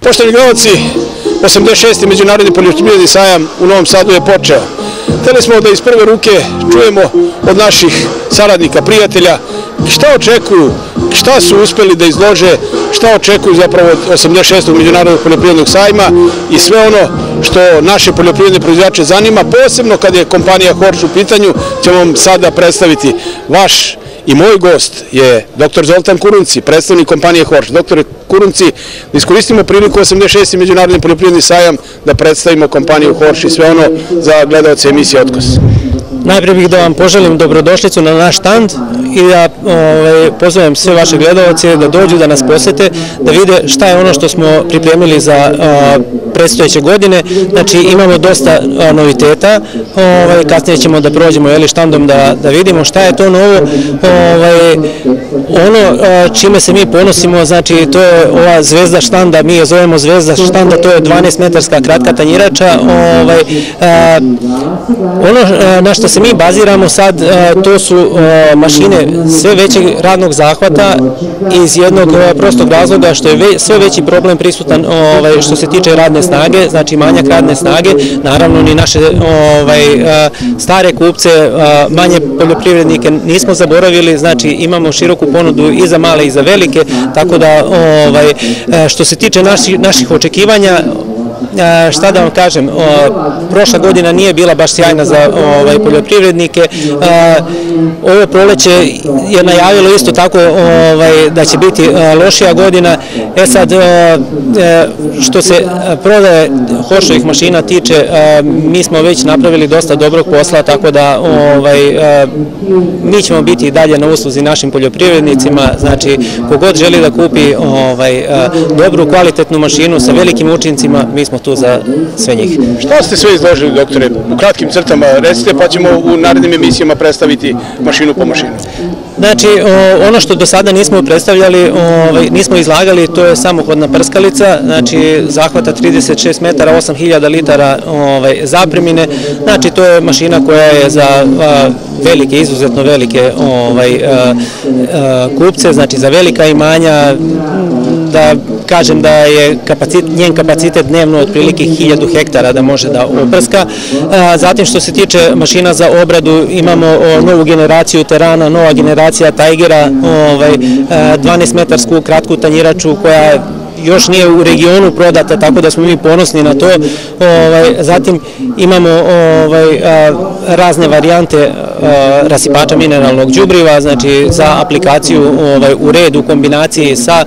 Poštovani gledalci, 86. Međunarodni poljoprivredni sajam u Novom Sadu je počeo. Hteli smo da iz prve ruke čujemo od naših saradnika, prijatelja, šta očekuju, šta su uspeli da izlože, šta očekuju zapravo od 86. Međunarodnog poljoprivrednog sajma i sve ono što naše poljoprivredne proizvođače zanima, posebno kad je kompanija Horš u pitanju, ćemo vam sada predstaviti vaš i moj gost je dr. Zoltan Kurunci, predstavnik kompanije Horš. Dr. Kurunci, da iskoristimo priliku 86. Međunarodni poljoprivredni sajam da predstavimo kompaniju Horš i sve ono za gledalce emisije Otkos. Najprije bih da vam poželim dobrodošlicu na naš štand i da ovaj, pozovem sve vaše gledalce da dođu da nas posete, da vide šta je ono što smo pripremili za predstojeće godine. Znači imamo dosta noviteta, ovaj, kasnije ćemo da prođemo štandom da, da vidimo šta je to novo. Ovaj, ono čime se mi ponosimo, znači to je ova zvezda štanda, mi je zovemo zvezda štanda, to je 12 metarska kratka tanjirača. Ono na što se mi baziramo sad, to su mašine sve većeg radnog zahvata iz jednog a, prostog razloga što je ve, sve veći problem prisutan ovaj, što se tiče radne snage, znači manjak radne snage, naravno ni naše ovaj, stare kupce, manje poljoprivrednike nismo zaboravili, znači imamo široku ponudu i za male i za velike, tako da ovaj, što se tiče naši, naših očekivanja, šta da vam kažem, prošla godina nije bila baš sjajna za ovaj, poljoprivrednike, a, ovo proleće je najavilo isto tako ovaj, da će biti a, lošija godina, e sad e, što se prodaje Horšovih mašina tiče, mi smo već napravili dosta dobrog posla, tako da ovaj, mi ćemo biti i dalje na usluzi našim poljoprivrednicima, znači kogod želi da kupi ovaj, dobru, kvalitetnu mašinu sa velikim učincima, mi smo tu za sve njih. Šta ste sve izložili, doktore? U kratkim crtama recite, pa ćemo u narednim emisijama predstaviti mašinu po mašinu. Znači, ono što do sada nismo predstavljali, ovaj, nismo izlagali, to je samohodna prskalica, znači zahvata 36 metara, 8000 litara ovaj, zapremine, znači to je mašina koja je za velike, izuzetno velike ovaj, kupce, znači za velika imanja, da kažem da je njen kapacitet dnevno otprilike 1000 hektara da može da oprska. Zatim što se tiče mašina za obradu imamo novu generaciju terana, nova generacija Tigera, ovaj, 12 metarsku kratku tanjiraču koja je još nije u regionu prodata, tako da smo mi ponosni na to. Ovaj, zatim imamo ovaj, razne varijante rasipača mineralnog đubriva, znači za aplikaciju ovaj, u redu u kombinaciji sa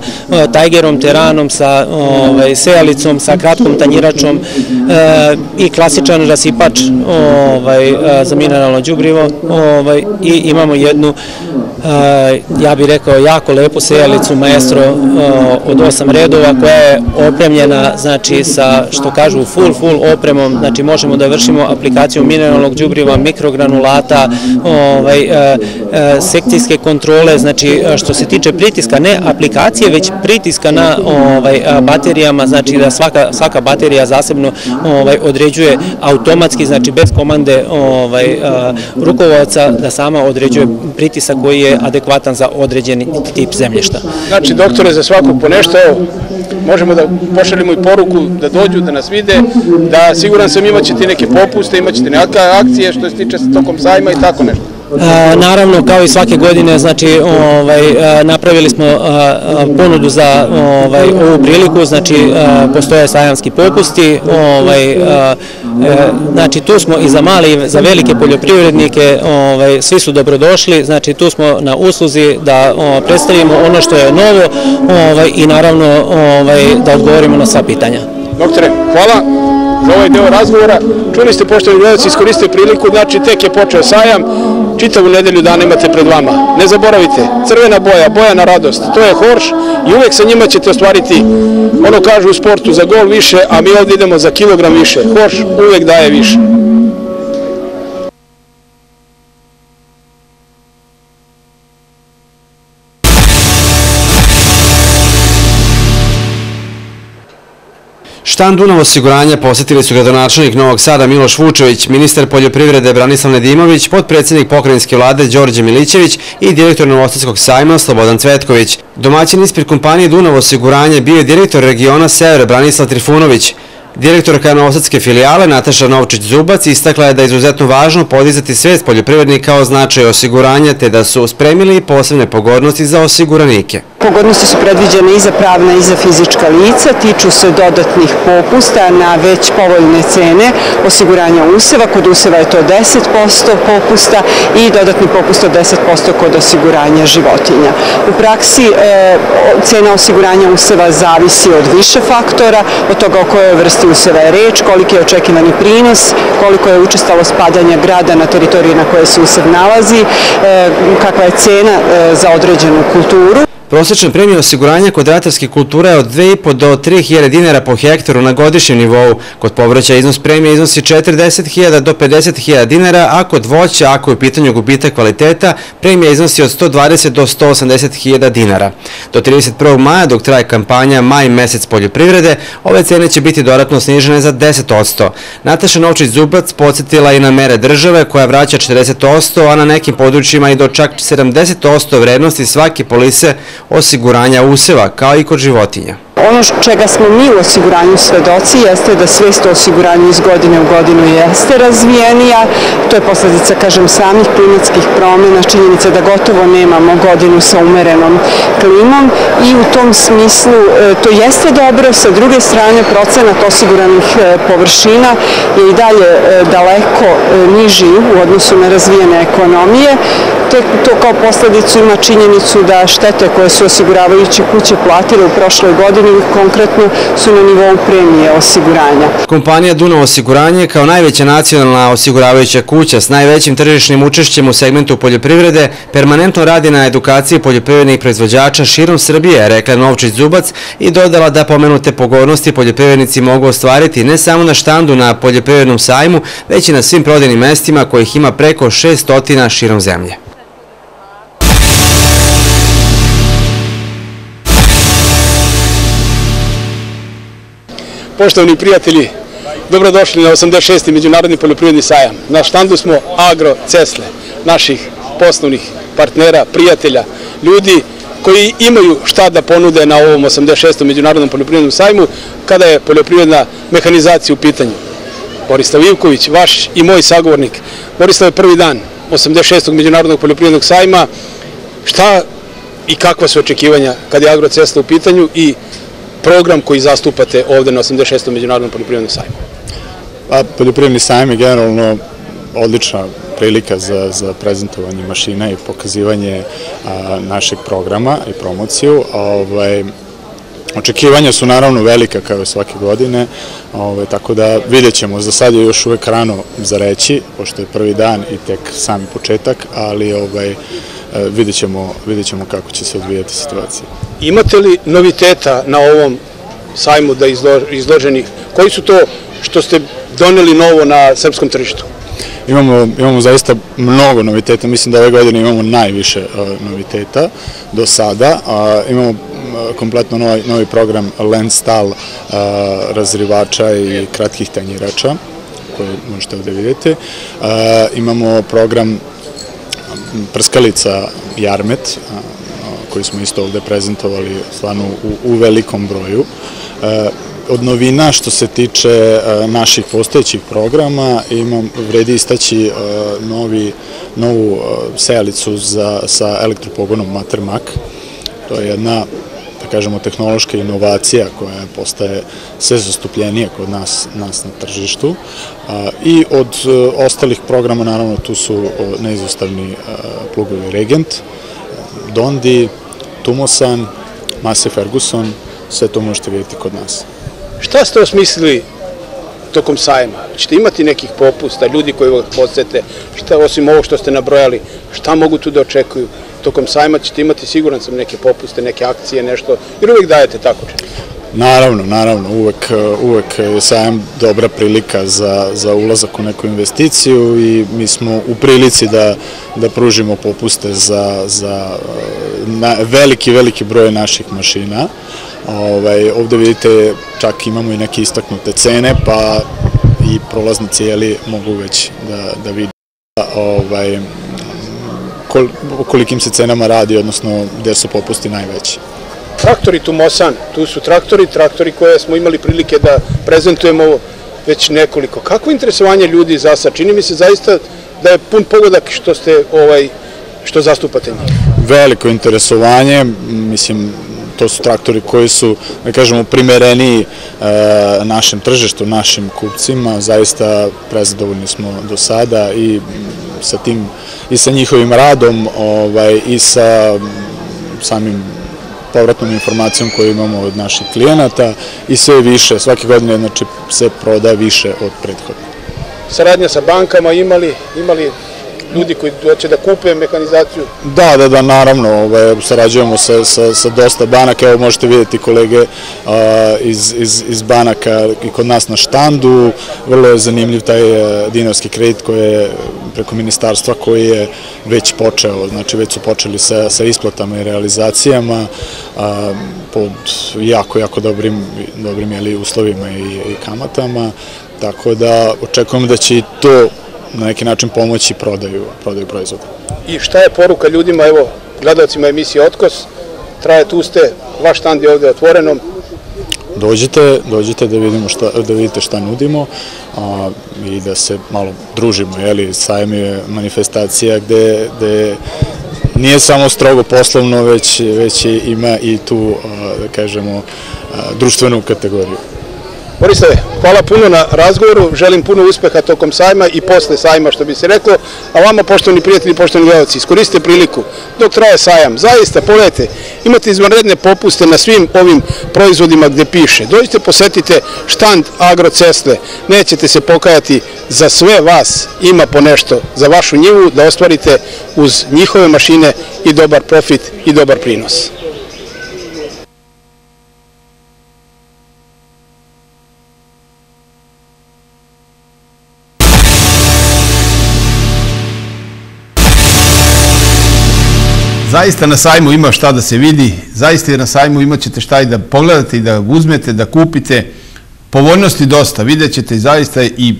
Tigerom, Teranom, sa ovaj, sejalicom, sa kratkom tanjiračom i klasičan rasipač ovaj, za mineralno đubrivo ovaj, i imamo jednu ja bih rekao jako lepu sejalicu maestro od osam redova koja je opremljena znači sa što kažu full full opremom. Znači možemo da vršimo aplikaciju mineralnog đubriva mikrogranulata ovaj sekcijske kontrole znači što se tiče pritiska ne aplikacije već pritiska na ovaj baterijama znači da svaka svaka baterija zasebno ovaj određuje automatski znači bez komande ovaj rukovodca da sama određuje pritisak koji je adekvatan za određeni tip zemljišta. Znači, doktore, za svaku po nešto, evo, možemo da pošaljemo i poruku da dođu, da nas vide, da siguran sam imat ćete neke popuste, imat ćete neke akcije što se tiče tokom sajma i tako nešto. Naravno, kao i svake godine, znači, ovaj, napravili smo ponudu za ovaj, ovu priliku, znači, postoje sajamski popusti, ovaj, znači, tu smo i za male i za velike poljoprivrednike, ovaj, svi su dobrodošli, znači, tu smo na usluzi da predstavimo ono što je novo ovaj, i naravno ovaj, da odgovorimo na sva pitanja. Doktore, hvala za ovaj deo razgovora. Čuli ste, poštovani gledalci, iskoristite priliku, znači tek je počeo sajam, čitavu nedelju dana imate pred vama. Ne zaboravite, crvena boja, boja na radost, to je horš i uvek sa njima ćete ostvariti, ono kažu u sportu, za gol više, a mi ovdje idemo za kilogram više. Horš uvek daje više. Štan Dunav osiguranja posetili su gradonačelnik Novog Sada Miloš Vučević, ministar poljoprivrede Branislav Nedimović, podpredsjednik pokrajinske vlade Đorđe Milićević i direktor Novosadskog sajma Slobodan Cvetković. Domaćin ispred kompanije Dunav osiguranje bio je direktor regiona Sever Branislav Trifunović. Direktorka Novosadske filijale Nataša Novčić-Zubac istakla je da je izuzetno važno podizati svest poljoprivrednika o značaju osiguranja te da su spremili posebne pogodnosti za osiguranike. Pogodnosti su predviđene i za pravna i za fizička lica, tiču se dodatnih popusta na već povoljne cene osiguranja useva, kod useva je to 10% popusta i dodatni popust od 10% kod osiguranja životinja. U praksi cena osiguranja useva zavisi od više faktora, od toga o kojoj vrsti useva je reč, koliki je očekivani prinos, koliko je učestalo spadanja grada na teritoriji na kojoj se usev nalazi, kakva je cena za određenu kulturu. Prosječna premija osiguranja kod ratarskih kultura je od 2,5 do 3.000 dinara po hektaru na godišnjem nivou. Kod povrća iznos premije iznosi 40.000 do 50.000 dinara, a kod voća, ako je u pitanju gubitak kvaliteta, premija iznosi od 120 do 180.000 dinara. Do 31. maja, dok traje kampanja Maj mesec poljoprivrede, ove cene će biti dodatno snižene za 10%. Nataša Novčić-Zubac podsjetila i na mere države koja vraća 40%, a na nekim područjima i do čak 70% vrednosti svake polise osiguranja useva, kao i kod životinja. Ono čega smo mi u osiguranju svedoci jeste da svest o osiguranju iz godine u godinu jeste razvijenija. To je posledica, kažem, samih klimatskih promjena, činjenica da gotovo nemamo godinu sa umerenom klimom i u tom smislu to jeste dobro. Sa druge strane, procenat osiguranih površina je i dalje daleko niži u odnosu na razvijene ekonomije. To kao posledicu ima činjenicu da štete koje su osiguravajuće kuće platile u prošloj godini konkretno su na nivou premije osiguranja. Kompanija Dunav osiguranje kao najveća nacionalna osiguravajuća kuća s najvećim tržišnim učešćem u segmentu poljoprivrede permanentno radi na edukaciji poljoprivrednih proizvođača širom Srbije, rekla Novčić Zubac i dodala da pomenute pogodnosti poljoprivrednici mogu ostvariti ne samo na štandu na poljoprivrednom sajmu, već i na svim prodajnim mestima kojih ima preko 600 širom zemlje. Poštovani prijatelji, dobrodošli na 86. Međunarodni poljoprivredni sajam. Na štandu smo Agro Cesle, naših poslovnih partnera, prijatelja, ljudi koji imaju šta da ponude na ovom 86. Međunarodnom poljoprivrednom sajmu kada je poljoprivredna mehanizacija u pitanju. Borislav Ivković, vaš i moj sagovornik. Borislav je prvi dan 86. Međunarodnog poljoprivrednog sajma. Šta i kakva su očekivanja kada je agrocesta u pitanju i program koji zastupate ovde na 86. Međunarodnom poljoprivrednom sajmu? Pa, poljoprivredni sajam je generalno odlična prilika za, za prezentovanje mašina i pokazivanje našeg programa i promociju. Ovaj, Očekivanja su naravno velika kao i svake godine, ovaj, tako da vidjet ćemo, za sad je još uvek rano za reći, pošto je prvi dan i tek sami početak, ali ovaj, vidjet ćemo, vidjet ćemo kako će se odvijati situacija. Imate li noviteta na ovom sajmu da izloženih? Koji su to što ste doneli novo na srpskom tržištu? Imamo, imamo zaista mnogo noviteta, mislim da ove godine imamo najviše uh, noviteta do sada. Uh, imamo kompletno novi, novi program Landstal uh, razrivača i kratkih tanjirača koje možete ovde vidjeti. Imamo program prskalica Jarmet, koji smo isto ovde prezentovali stvarno u, velikom broju. Od novina što se tiče naših postojećih programa, imam, vredi istaći novi, novu sejalicu za, sa elektropogonom Matermak. To je jedna kažemo, tehnološka inovacija koja postaje sve zastupljenija kod nas, nas na tržištu. I od e, ostalih programa, naravno, tu su neizostavni e, plugovi Regent, Dondi, Tumosan, Massey Ferguson, sve to možete vidjeti kod nas. Šta ste osmislili tokom sajma? Čete imati nekih popusta, ljudi koji vas posete, šta, osim ovo što ste nabrojali, šta mogu tu da očekuju? Tokom sajma ćete imati siguran sam neke popuste, neke akcije, nešto, jer uvek dajete tako. Naravno, naravno, uvek, uvek je sajam dobra prilika za, za ulazak u neku investiciju i mi smo u prilici da, da pružimo popuste za, za na, veliki, veliki broj naših mašina. Ovaj, ovde vidite, čak imamo i neke istaknute cene, pa i prolazni cijeli mogu već da, da ovaj, kol, o kolikim se cenama radi, odnosno gde su popusti najveći. Traktori Tumosan, tu su traktori, traktori koje smo imali prilike da prezentujemo već nekoliko. Kako interesovanje ljudi za sad? Čini mi se zaista da je pun pogodak što ste ovaj što zastupate njih. Veliko interesovanje, mislim to su traktori koji su, da kažemo, primereniji e, našem tržištu, našim kupcima, zaista prezadovoljni smo do sada i sa tim i sa njihovim radom ovaj, i sa samim povratnom informacijom koju imamo od naših klijenata i sve više, svake godine znači, se proda više od prethodne. Saradnja sa bankama imali, imali ljudi koji hoće da kupe mehanizaciju? Da, da, da, naravno, ovaj, sarađujemo sa, sa, sa dosta banaka, evo možete vidjeti kolege iz, iz, iz banaka i kod nas na štandu, vrlo je zanimljiv taj a, dinarski kredit koji je preko ministarstva koji je već počeo, znači već su počeli sa, sa isplatama i realizacijama pod jako, jako dobrim, dobrim uslovima i, i kamatama, tako da očekujemo da će i to na neki način pomoći prodaju, prodaju proizvoda. I šta je poruka ljudima, evo, gledalcima emisije Otkos, traje tu ste, vaš stand je ovde otvorenom. Dođite, dođite da vidimo šta, da vidite šta nudimo a, i da se malo družimo, jeli, sajem je manifestacija gde, gde nije samo strogo poslovno, već, već ima i tu, a, da kažemo, a, društvenu kategoriju. Borislave, hvala puno na razgovoru, želim puno uspeha tokom sajma i posle sajma, što bi se reklo, a vama, poštovani prijatelji, poštovani gledalci, iskoristite priliku dok traje sajam. Zaista, pogledajte, imate izvanredne popuste na svim ovim proizvodima gde piše. Dođite, posetite štand Agrocesle, nećete se pokajati, za sve vas ima po nešto za vašu njivu da ostvarite uz njihove mašine i dobar profit i dobar prinos. Zaista na sajmu ima šta da se vidi, zaista na sajmu imat ćete šta i da pogledate i da uzmete, da kupite. Povoljnosti dosta, vidjet ćete zaista i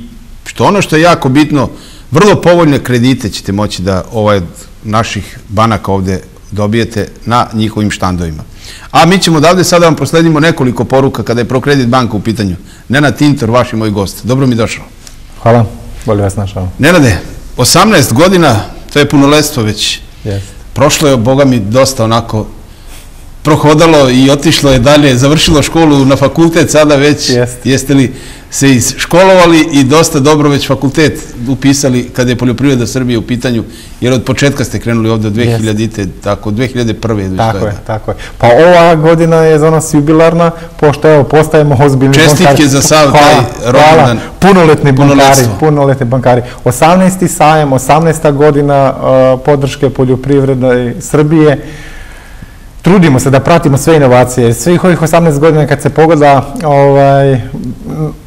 što ono što je jako bitno, vrlo povoljne kredite ćete moći da ovaj naših banaka ovde dobijete na njihovim štandovima. A mi ćemo odavde sada vam prosledimo nekoliko poruka kada je Prokredit banka u pitanju. Nenad Tintor, vaš i moj gost. Dobro mi došao. Hvala, bolje vas našao. Nenade, 18 godina, to je punoletstvo već. Jeste. Prošlo je, boga mi, dosta onako prohodalo i otišlo je dalje, završilo školu na fakultet, sada već jeste li se isškolovali i dosta dobro već fakultet upisali kada je poljoprivreda Srbije u pitanju, jer od početka ste krenuli ovde od 2000-te, tako, 2001. Tako je, tako je. Pa ova godina je za nas jubilarna, pošto evo, postajemo ozbiljni Čestitke bankari. za sav Hvala, taj rođendan. Punoletni bankari, punoletni bankari. 18. sajem, 18. godina uh, podrške poljoprivrede Srbije. Trudimo se da pratimo sve inovacije. Svih ovih 18 godina kad se pogleda ovaj,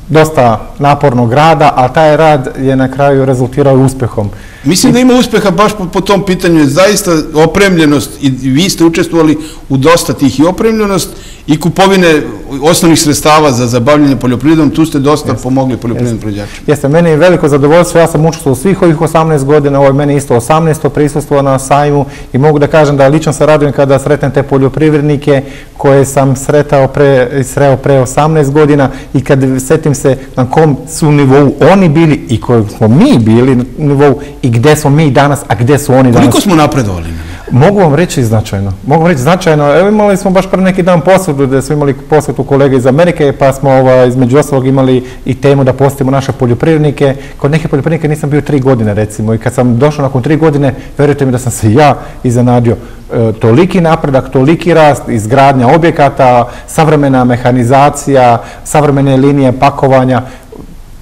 dosta napornog rada, a taj rad je na kraju rezultirao uspehom. Mislim da ima uspeha baš po, po tom pitanju, zaista opremljenost i vi ste učestvovali u dosta tih i opremljenost i kupovine osnovnih sredstava za zabavljanje poljoprivredom, tu ste dosta pomogli poljoprivrednim proizvođačima. Jeste, meni je veliko zadovoljstvo, ja sam učestvovao svih ovih 18 godina, ovo je meni isto 18. prisustvo na sajmu i mogu da kažem da lično se radujem kada sretnem te poljoprivrednike koje sam sretao pre, sreo pre 18 godina i kad setim se na kom su nivou oni bili i kojeg smo mi bili na nivou i gde smo mi danas, a gde su oni danas. Koliko smo napredovali? Mogu vam reći značajno. Mogu vam reći značajno. Evo imali smo baš pre neki dan posvetu gde smo imali posvetu kolege iz Amerike, pa smo ova, između ostalog imali i temu da postavimo naše poljoprivrednike. Kod neke poljoprivrednike nisam bio tri godine recimo i kad sam došao nakon tri godine, verujte mi da sam se ja iznenadio. E, toliki napredak, toliki rast, izgradnja objekata, savremena mehanizacija, savremene linije pakovanja,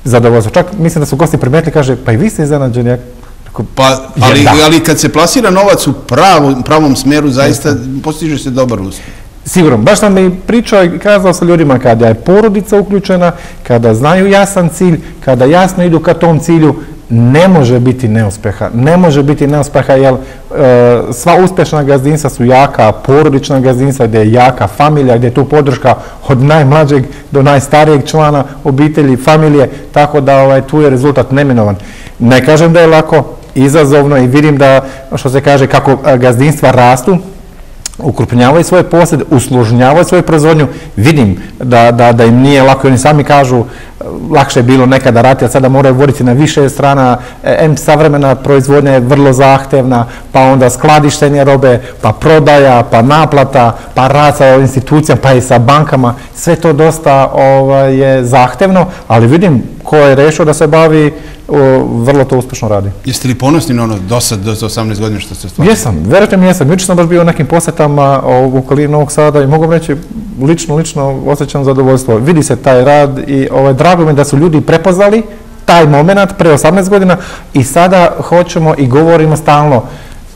zadovoljstvo. Čak mislim da su gosti primetili, kaže, pa i vi ste iznenađeni. Pa, ali, da. ali kad se plasira novac u pravom, pravom smeru, zaista postiže se dobar uspeh. Sigurno, baš sam i pričao i kazao sa ljudima kada je porodica uključena, kada znaju jasan cilj, kada jasno idu ka tom cilju, ne može biti neuspeha. Ne može biti neuspeha jer e, sva uspešna gazdinstva su jaka, porodična gazdinstva gdje je jaka familija, gdje je tu podrška od najmlađeg do najstarijeg člana obitelji, familije, tako da ovaj, tu je rezultat neminovan. Ne kažem da je lako, izazovno i vidim da, što se kaže, kako a, gazdinstva rastu, ukrupnjavaju svoje posjede, usložnjavaju svoju proizvodnju, vidim da, da, da im nije lako, oni sami kažu e, lakše je bilo nekada rati, a sada moraju voditi na više strana, E, em savremena proizvodnja je vrlo zahtevna, pa onda skladištenje robe, pa prodaja, pa naplata, pa rad sa institucijama, pa i sa bankama, sve to dosta ovaj, je zahtevno, ali vidim ko je rešio da se bavi, vrlo to uspešno radi. Jeste li ponosni na ono do sad, do 18 godina što ste stvarili? Jesam, verujte mi jesam. Juče sam baš bio u nekim posetama u okolini Novog Sada i mogu reći, lično, lično osjećam zadovoljstvo. Vidi se taj rad i ovaj, drago mi da su ljudi prepoznali taj moment pre 18 godina i sada hoćemo i govorimo stalno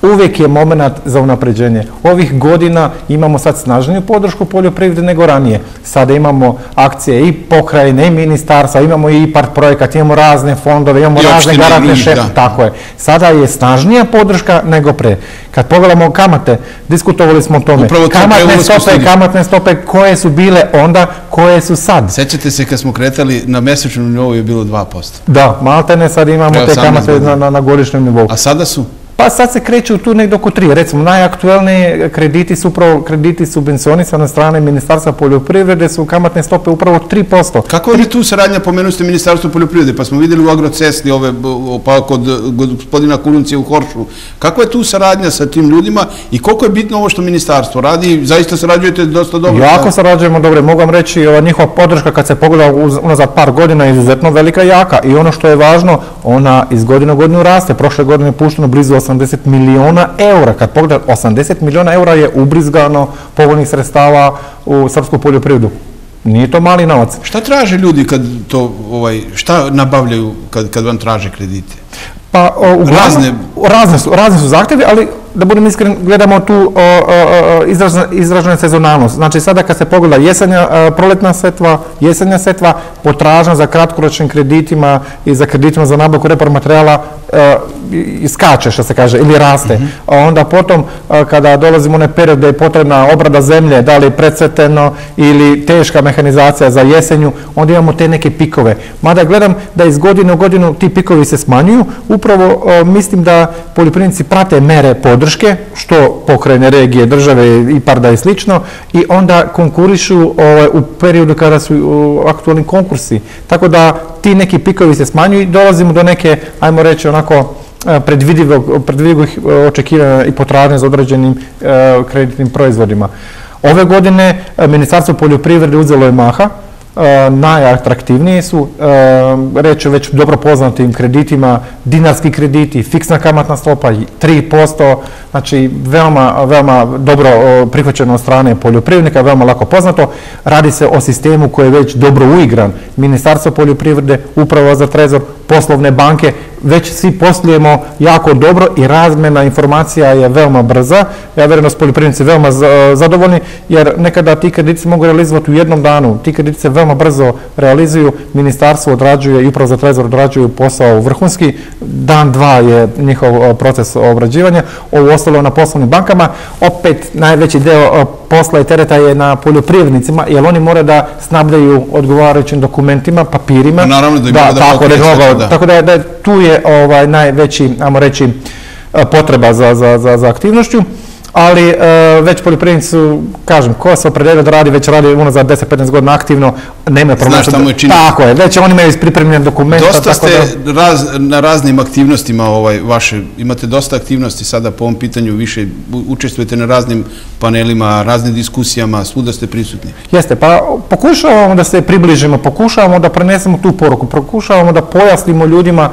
uvijek je moment za unapređenje. Ovih godina imamo sad snažniju podršku poljoprivrede nego ranije. Sada imamo akcije i pokrajine i ministarstva, imamo i IPART projekat, imamo razne fondove, imamo I razne garantne šefe. da. Tako je. Sada je snažnija podrška nego pre. Kad pogledamo kamate, diskutovali smo o tome. Upravo to kamatne stope, kamatne stope koje su bile onda, koje su sad. Sećate se kad smo kretali na mesečnom nivou je bilo 2%. Da, maltene sad imamo te 18 kamate godina. na, na, na godišnjem nivou. A sada su? Pa sad se kreću tu negdje oko tri. Recimo, najaktuelniji krediti su upravo krediti subvencionisani od strane Ministarstva poljoprivrede su kamatne stope upravo 3%. Kako je tu saradnja, pomenuli ste Ministarstvo poljoprivrede, pa smo vidjeli u agrocesti, ove, pa kod gospodina Kuluncija u Horšu. Kako je tu saradnja sa tim ljudima i koliko je bitno ovo što ministarstvo radi? Zaista sarađujete dosta dobro. Jako sarađujemo dobro, mogu vam reći, ova njihova podrška kad se pogleda unazad par godina je izuzetno velika i jaka i ono što je važno, ona iz godine u godinu raste. Prošle godine je pušteno blizu 80 miliona eura. Kad pogledam, 80 miliona eura je ubrizgano povoljnih sredstava u srpsku poljoprivredu. Nije to mali novac. Šta traže ljudi kad to, ovaj, šta nabavljaju kad, kad vam traže kredite? Pa o, uglavnom, Razne- razne su, razne su zahtjevi, ali da budem iskren, gledamo tu o, izražena, sezonalnost. Znači sada kad se pogleda jesenja, a, proletna setva, jesenja setva, potražnja za kratkoročnim kreditima i za kreditima za nabavku repromaterijala e, i- i skače, što se kaže, ili raste. A onda potom, a, kada dolazimo u onaj period gdje je potrebna obrada zemlje, da li preceteno ili teška mehanizacija za jesenju, onda imamo te neke pikove. Mada gledam da iz godine u godinu ti pikovi se smanjuju, upravo mislim da poljoprivrednici prate mere podrške podrške, što pokrajne regije, države, IPARDA i slično, i onda konkurišu ovaj, u periodu kada su aktualni konkursi. Tako da ti neki pikovi se smanjuju i dolazimo do neke, ajmo reći, onako, e, predvidivog, predvidivog očekivanja i potražnje za određenim e, kreditnim proizvodima. Ove godine e, Ministarstvo poljoprivrede uzelo je maha, e, najatraktivniji su, e, reći već dobro poznatim kreditima, dinarski krediti, fiksna kamatna stopa, 3%, znači veoma, veoma dobro o, prihvaćeno od strane poljoprivrednika, veoma lako poznato. Radi se o sistemu koji je već dobro uigran. Ministarstvo poljoprivrede, upravo za trezor, poslovne banke, već svi poslujemo jako dobro i razmena informacija je veoma brza. Ja verujem da su poljoprivrednici veoma za- zadovoljni, jer nekada ti krediti se mogu realizovati u jednom danu. Ti krediti se veoma brzo realizuju, ministarstvo odrađuje i upravo za trezor odrađuju posao vrhunski. Dan, dva je njihov o, proces obrađivanja. Ovo ostalo na poslovnim bankama. Opet najveći deo o, posla i tereta je na poljoprivrednicima, jer oni moraju da snabdaju odgovarajućim dokumentima, papirima. Pa naravno da im mora da tako, pokrije sve mogu- to, da. tako da, je- da je tu je ovaj najveći, ajmo reći, e, potreba za, za, za, za aktivnošću, ali e, već poljoprivrednici su, kažem, ko se opredelio da radi, već radi unazad 10-15 godina aktivno, nema problema. šta mu je činiti. Tako je, već oni imaju pripremljene dokumenta. Dosta tako ste da, raz, na raznim aktivnostima ovaj, vaše, imate dosta aktivnosti sada po ovom pitanju, više učestvujete na raznim panelima, raznim diskusijama, svuda ste prisutni. Jeste, pa pokušavamo da se približimo, pokušavamo da prenesemo tu poruku, pokušavamo da pojasnimo ljudima.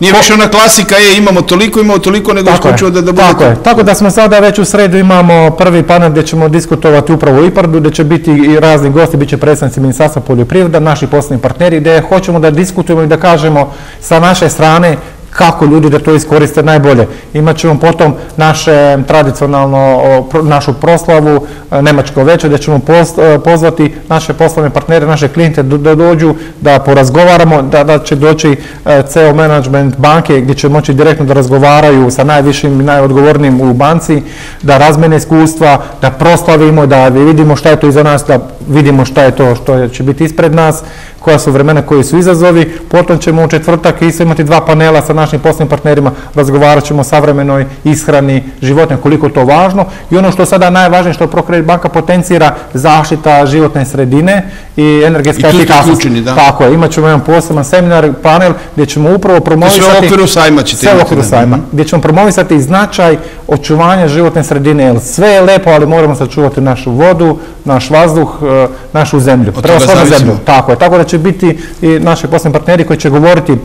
Nije više ona klasika, je, imamo toliko, imamo toliko, nego Tako isključivo da, da budete... tako je. Tako da smo sada već u sredu imamo prvi panel gdje ćemo diskutovati upravo o IPARD-u, gdje će biti i razni gosti, bit će predstavnici Ministarstva poljoprivreda, naši poslovni partneri, gdje hoćemo da diskutujemo i da kažemo sa naše strane kako ljudi da to iskoriste najbolje. Imat ćemo potom naše tradicionalno, našu proslavu, e, Nemačko veče, gdje ćemo e, pozvati naše poslovne partnere, naše klijente da, da dođu, da porazgovaramo, da, da će doći e, ceo management banke gdje će moći direktno da razgovaraju sa najvišim i najodgovornijim u banci, da razmene iskustva, da proslavimo, da vidimo šta je to iza nas, da vidimo šta je to što će biti ispred nas, koja su vremena, koji su izazovi. Potom ćemo u četvrtak isto imati dva panela sa našim poslovnim partnerima, razgovarat ćemo o savremenoj ishrani životinja, koliko je to važno. I ono što sada najvažnije, što Prokredit banka potencira, zaštita životne sredine i energetska I tu ste efikasnost. da. Tako je, imat ćemo jedan poseban seminar, panel, gdje ćemo upravo promovisati... sve u okviru sajma ćete Sve u okviru da. sajma, gdje ćemo promovisati značaj očuvanja životne sredine, jer sve je lepo, ali moramo sačuvati našu vodu, naš vazduh, e, našu zemlju. Od Prevashodno zemlju. Tako je, tako da će biti i naši poslovni partneri koji će govoriti e,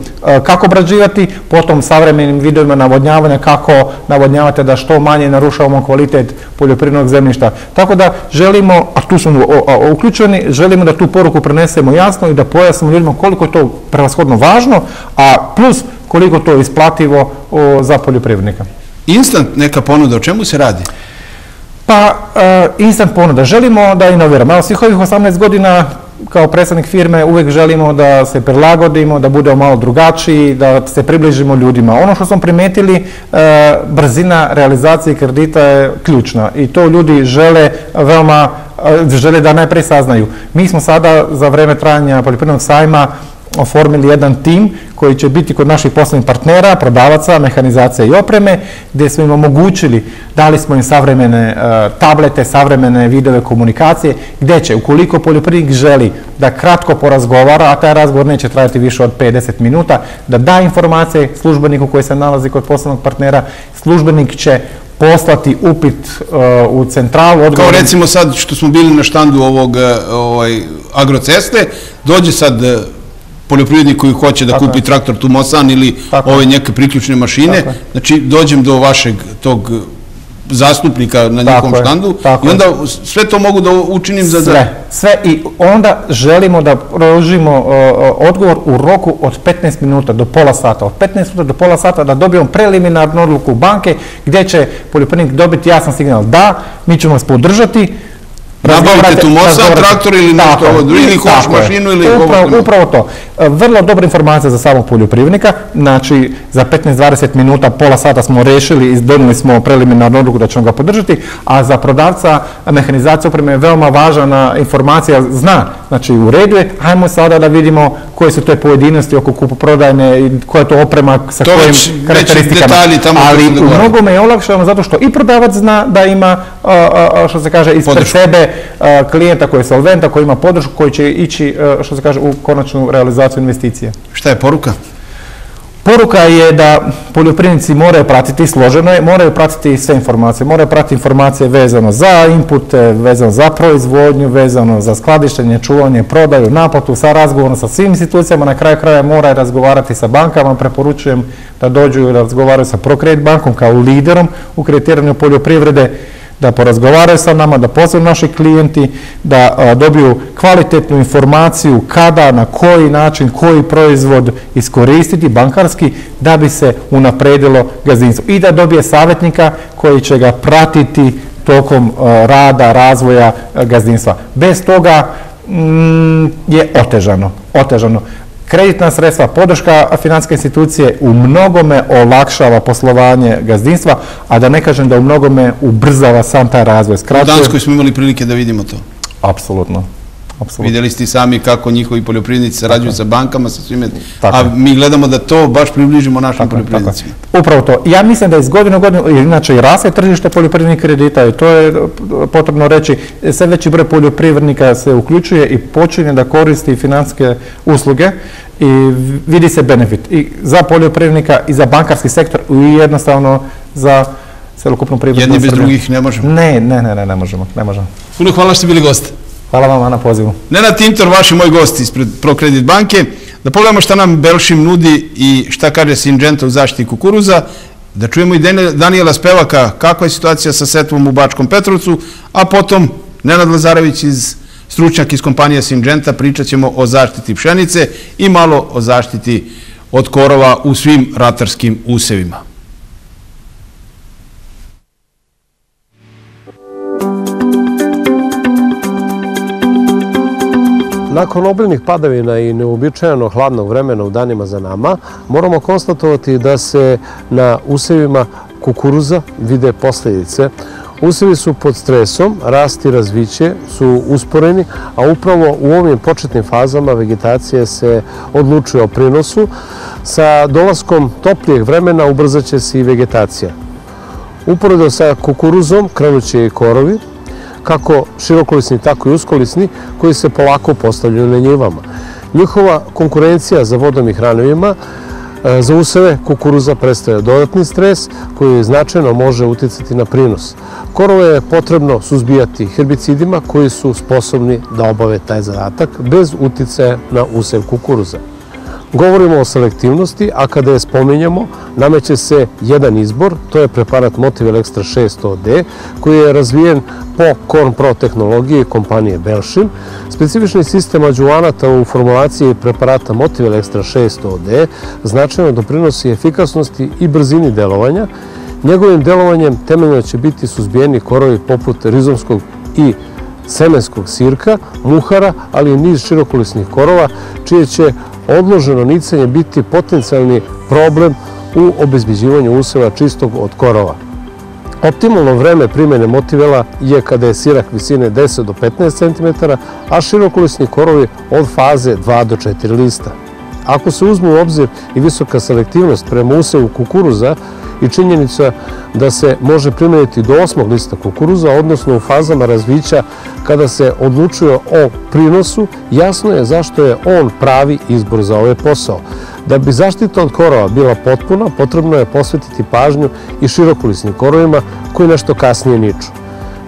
kako obrađivati, potom savremenim vidovima navodnjavanja, kako navodnjavati da što manje narušavamo kvalitet poljoprivrednog zemljišta. Tako da želimo, a tu smo uključeni, želimo da tu poruku prenesemo jasno i da pojasnimo ljudima koliko je to prevashodno važno, a plus koliko to je isplativo o, za poljoprivrednika. Instant neka ponuda, o čemu se radi? Pa, e, instant ponuda. Želimo da inoviramo. Evo, svih ovih 18 godina kao predstavnik firme uvijek želimo da se prilagodimo, da budemo malo drugačiji, da se približimo ljudima. Ono što smo primetili, e, brzina realizacije kredita je ključna i to ljudi žele veoma, e, žele da najprije saznaju. Mi smo sada za vreme trajanja poljoprivrednog sajma oformili jedan tim koji će biti kod naših poslovnih partnera, prodavaca, mehanizacije i opreme, gdje smo im omogućili, dali smo im savremene e, tablete, savremene vidove komunikacije, gdje će, ukoliko poljoprivrednik želi da kratko porazgovara, a taj razgovor neće trajati više od 5-10 minuta, da da informacije službeniku koji se nalazi kod poslovnog partnera, službenik će poslati upit e, u centralu. Kao recimo sad što smo bili na štandu ovog e, ovaj, agroceste, dođe sad poljoprivrednik koji hoće da Tako kupi je. traktor Tumosan ili ove neke priključne mašine, znači dođem do vašeg tog zastupnika na njihovom štandu i onda sve to mogu da učinim za... za- Sve, sve i onda želimo da pružimo uh, odgovor u roku od 15 minuta do pola sata. Od 15 minuta do pola sata da dobijemo preliminarnu odluku banke gdje će poljoprivrednik dobiti jasan signal da, mi ćemo vas podržati, Nabavite tu Mosan traktor ili nešto ovo, ili koš mašinu ili upravo, upravo to. Vrlo dobra informacija za samog poljoprivrednika, znači za 15-20 minuta, pola sata smo rešili i donijeli smo preliminarnu odluku da ćemo ga podržati, a za prodavca mehanizacije opreme je veoma važna informacija, zna, znači u redu je, ajmo sada da vidimo koje su te pojedinosti oko kupoprodajne i koja je to oprema sa To kojim već- karakteristikama. detalji tamo Ali u mnogome je olakšano zato što i prodavac zna da ima, što se kaže, ispred sebe klijenta koji je solventa, koji ima podršku, koji će ići, što se kaže, u konačnu realizaciju investicije. Šta je poruka? Poruka je da poljoprivrednici moraju pratiti, složeno je, moraju pratiti sve informacije, moraju pratiti informacije vezano za inpute, vezano za proizvodnju, vezano za skladištenje, čuvanje, prodaju, naplatu, sa razgovorom sa svim institucijama, na kraju kraja moraju razgovarati sa bankama, preporučujem da dođu i razgovaraju sa Procredit bankom kao liderom u kreditiranju poljoprivrede, da porazgovaraju sa nama, da pozvaju naši klijenti, da dobiju kvalitetnu informaciju kada, na koji način, koji proizvod iskoristiti bankarski da bi se unapredilo gazdinstvo i da dobije savjetnika koji će ga pratiti tokom rada, razvoja gazdinstva. Bez toga mm, je otežano, otežano. Kreditna sredstva, podrška financijske institucije u mnogome olakšava poslovanje gazdinstva, a da ne kažem da u mnogome ubrzava sam taj razvoj. U Danskoj smo imali prilike da vidimo to. Apsolutno. Vidjeli ste i sami kako njihovi poljoprivrednici sarađuju sa bankama, sa svime. A mi gledamo da to baš približimo našim poljoprivrednicima. Upravo to. Ja mislim da iz godine u godinu, inače i raste tržište poljoprivrednih kredita i to je e, potrebno reći, sve veći broj poljoprivrednika se uključuje i počinje da koristi financijske usluge i vidi se benefit i za poljoprivrednika i za bankarski sektor i jednostavno za celokupnu privredu. Jedni bez drugih ne možemo. Ne, ne, ne, ne, ne možemo, ne možemo. Puno hvala što ste bili gosti. Hvala vama na pozivu. Nenad Tintor, vaš i moj gost ispred Prokredit banke. Da pogledamo šta nam Belšim nudi i šta kaže Sinđenta u zaštiti kukuruza. Da čujemo i Dani- Danijela Spevaka kakva je situacija sa setvom u Bačkom Petrovcu, a potom Nenad Lazarević iz stručnjak iz kompanije Sinđenta pričat ćemo o zaštiti pšenice i malo o zaštiti od korova u svim ratarskim usevima. Nakon obilnih padavina i neobičajeno hladnog vremena u danima za nama, moramo konstatovati da se na usevima kukuruza vide posljedice. Usevi su pod stresom, rast i razviće su usporeni, a upravo u ovim početnim fazama vegetacije se odlučuje o prinosu. Sa dolaskom toplijeg vremena ubrzat će se i vegetacija. Uporedo sa kukuruzom krenuće i korovi, kako širokolisni, tako i uskolisni, koji se polako postavljaju na njivama. Njihova konkurencija za vodom i hranivima e, za useve kukuruza predstavlja dodatni stres koji značajno može uticati na prinos. Korove je potrebno suzbijati herbicidima koji su sposobni da obave taj zadatak bez uticaja na usev kukuruza. Govorimo o selektivnosti, a kada je spominjamo, nameće se jedan izbor, to je preparat Motivel Extra 600D, koji je razvijen po Corn Pro tehnologiji kompanije Belšim. Specifični sistem ađuvanata u formulaciji preparata Motivel Extra 600D značajno doprinosi efikasnosti i brzini delovanja. Njegovim delovanjem temeljno će biti suzbijeni korovi poput rizomskog i semenskog sirka, muhara, ali i niz širokolisnih korova, čije će odloženo nicanje biti potencijalni problem u obezbeđivanju useva čistog od korova. Optimalno vreme primjene motivela je kada je sirak visine 10 do 15 cm, a širokolisni korovi od faze 2 do 4 lista. Ako se uzme u obzir i visoka selektivnost prema usevu kukuruza i činjenica da se može primjeniti do osmog lista kukuruza, odnosno u fazama razvića kada se odlučuje o prinosu, jasno je zašto je on pravi izbor za ovaj posao. Da bi zaštita od korova bila potpuna, potrebno je posvetiti pažnju i širokolisnim korovima koji nešto kasnije niču.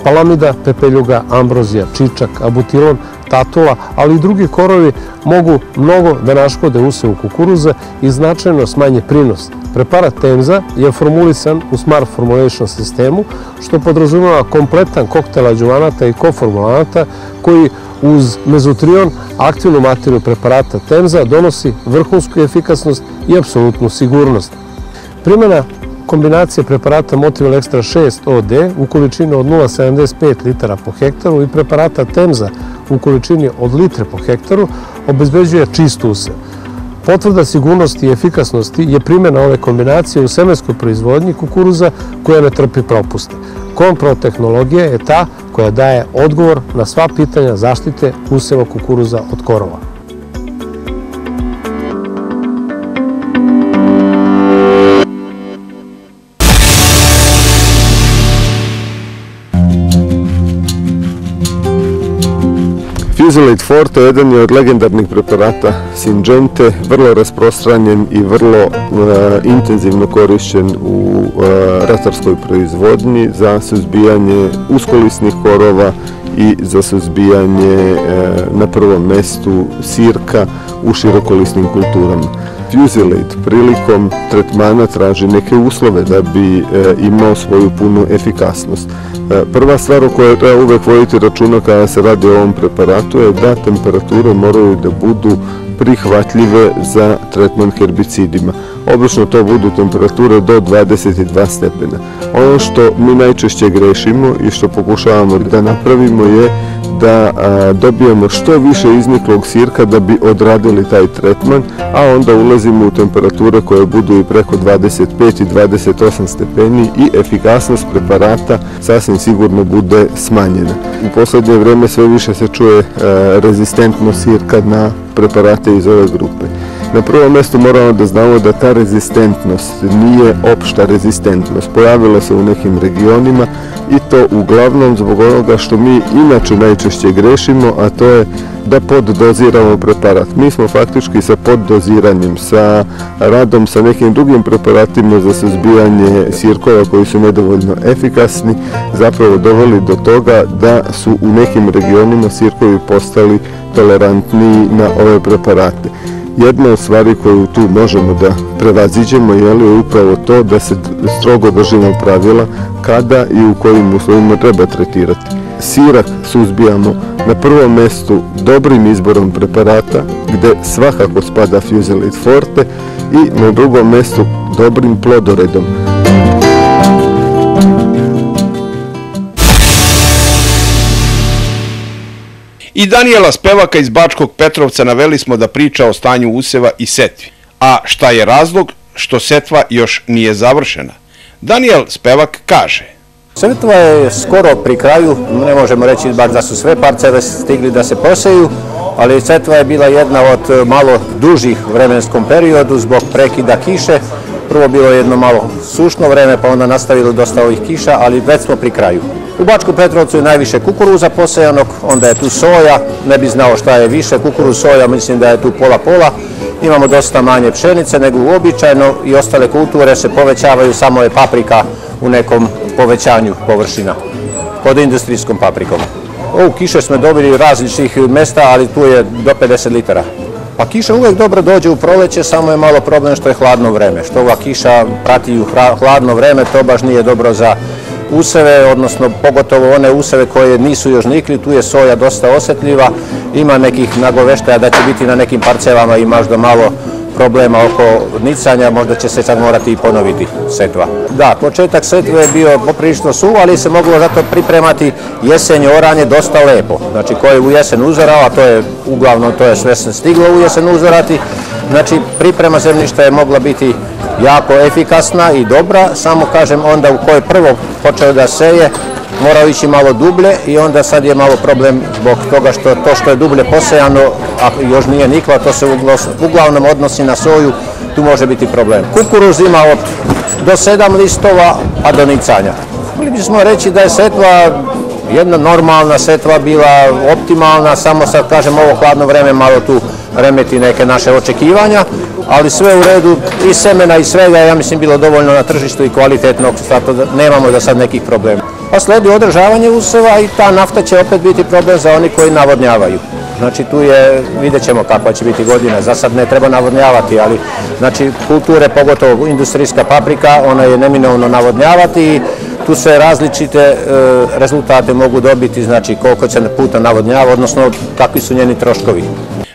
Palamida, pepeljuga, ambrozija, čičak, abutilon, tatula, ali i drugi korovi mogu mnogo da naškode usevu kukuruza i značajno smanje prinos. Preparat Temza je formulisan u Smart Formulation sistemu, što podrazumeva kompletan koktel ađuvanata i koformulanata koji uz mezotrion, aktivnu materiju preparata Temza, donosi vrhunsku efikasnost i apsolutnu sigurnost. Primjena kombinacije preparata Motivel Extra 6 OD u količini od 0,75 litara po hektaru i preparata Temza u količini od litre po hektaru obezbeđuje čist usev. Potvrda sigurnosti i efikasnosti je primjena ove kombinacije u semenskoj proizvodnji kukuruza koja ne trpi propuste. Kompro tehnologija je ta koja daje odgovor na sva pitanja zaštite useva kukuruza od korova. Fusilate Forte jedan je od legendarnih preparata Syngente, vrlo rasprostranjen i vrlo uh, intenzivno korišćen u uh, ratarskoj proizvodnji za suzbijanje uskolisnih korova i za suzbijanje uh, na prvom mestu sirka u širokolisnim kulturama. Fusilate prilikom tretmana traži neke uslove da bi imao svoju punu efikasnost. Prva stvar o kojoj treba uvek voditi računa kada se radi o ovom preparatu je da temperature moraju da budu prihvatljive za tretman herbicidima. Obično to budu temperature do 22 stepena. Ono što mi najčešće grešimo i što pokušavamo da napravimo je da dobijemo što više izniklog sirka da bi odradili taj tretman, a onda ulazimo u temperature koje budu i preko 25 i 28 stepeni i efikasnost preparata sasvim sigurno bude smanjena. U poslednje vreme sve više se čuje rezistentnost sirka na preparate iz ove grupe. Na prvom mjestu moramo da znamo da ta rezistentnost nije opšta rezistentnost. Pojavila se u nekim regionima i to uglavnom zbog onoga što mi inače najčešće grešimo, a to je da poddoziramo preparat. Mi smo faktički sa poddoziranjem, sa radom sa nekim drugim preparatima za suzbijanje sirkova koji su nedovoljno efikasni, zapravo doveli do toga da su u nekim regionima sirkovi postali tolerantniji na ove preparate. Jedna od stvari koju tu možemo da prevaziđemo je li upravo to da se strogo držimo pravila kada i u kojim uslovima treba tretirati. Sirak suzbijamo na prvom mestu dobrim izborom preparata gde svakako spada Fusilate Forte i na drugom mestu dobrim plodoredom. I Danijela Spevaka iz Bačkog Petrovca naveli smo da priča o stanju useva i setvi. A šta je razlog što setva još nije završena? Danijel Spevak kaže. Setva je skoro pri kraju, ne možemo reći bar da su sve parcele stigli da se poseju, ali setva je bila jedna od malo dužih vremenskom periodu zbog prekida kiše. Prvo bilo jedno malo sušno vreme, pa onda nastavilo dosta ovih kiša, ali već smo pri kraju. U Bačku Petrovcu je najviše kukuruza posejanog, onda je tu soja, ne bi znao šta je više, kukuruz soja mislim da je tu pola-pola, imamo dosta manje pšenice nego uobičajno i ostale kulture se povećavaju, samo je paprika u nekom povećanju površina pod industrijskom paprikom. Ovu kiše smo dobili različitih mesta, ali tu je do 50 litara. Pa kiša uvek dobro dođe u proleće, samo je malo problem što je hladno vreme. Što ova kiša prati u hladno vreme, to baš nije dobro za useve, odnosno pogotovo one useve koje nisu još nikli, tu je soja dosta osetljiva, ima nekih nagoveštaja da će biti na nekim parcelama i možda malo problema oko nicanja, možda će se sad morati i ponoviti setva. Da, početak setve je bio poprilično suv, ali se moglo zato pripremati jesenje oranje dosta lepo. Znači, ko je u jesen uzorao, a to je uglavnom to je sve stiglo u jesen uzorati, znači priprema zemljišta je mogla biti jako efikasna i dobra, samo kažem onda u kojoj prvo počeo da seje, morao ići malo dublje i onda sad je malo problem zbog toga što to što je dublje posejano, a još nije nikla, to se uglavnom odnosi na soju, tu može biti problem. Kukuruz ima od do sedam listova, a do nicanja. Mogli bismo reći da je setva jedna normalna setva bila optimalna, samo sad kažem ovo hladno vreme malo tu remeti neke naše očekivanja, ali sve u redu i semena i svega, ja mislim bilo dovoljno na tržištu i kvalitetno, zato da nemamo da sad nekih problema. Pa sledi održavanje useva i ta nafta će opet biti problem za oni koji navodnjavaju. Znači tu je, vidjet ćemo kakva će biti godina, za sad ne treba navodnjavati, ali znači kulture, pogotovo industrijska paprika, ona je neminovno navodnjavati i tu se različite e, rezultate mogu dobiti, znači koliko će puta navodnjava, odnosno kakvi su njeni troškovi.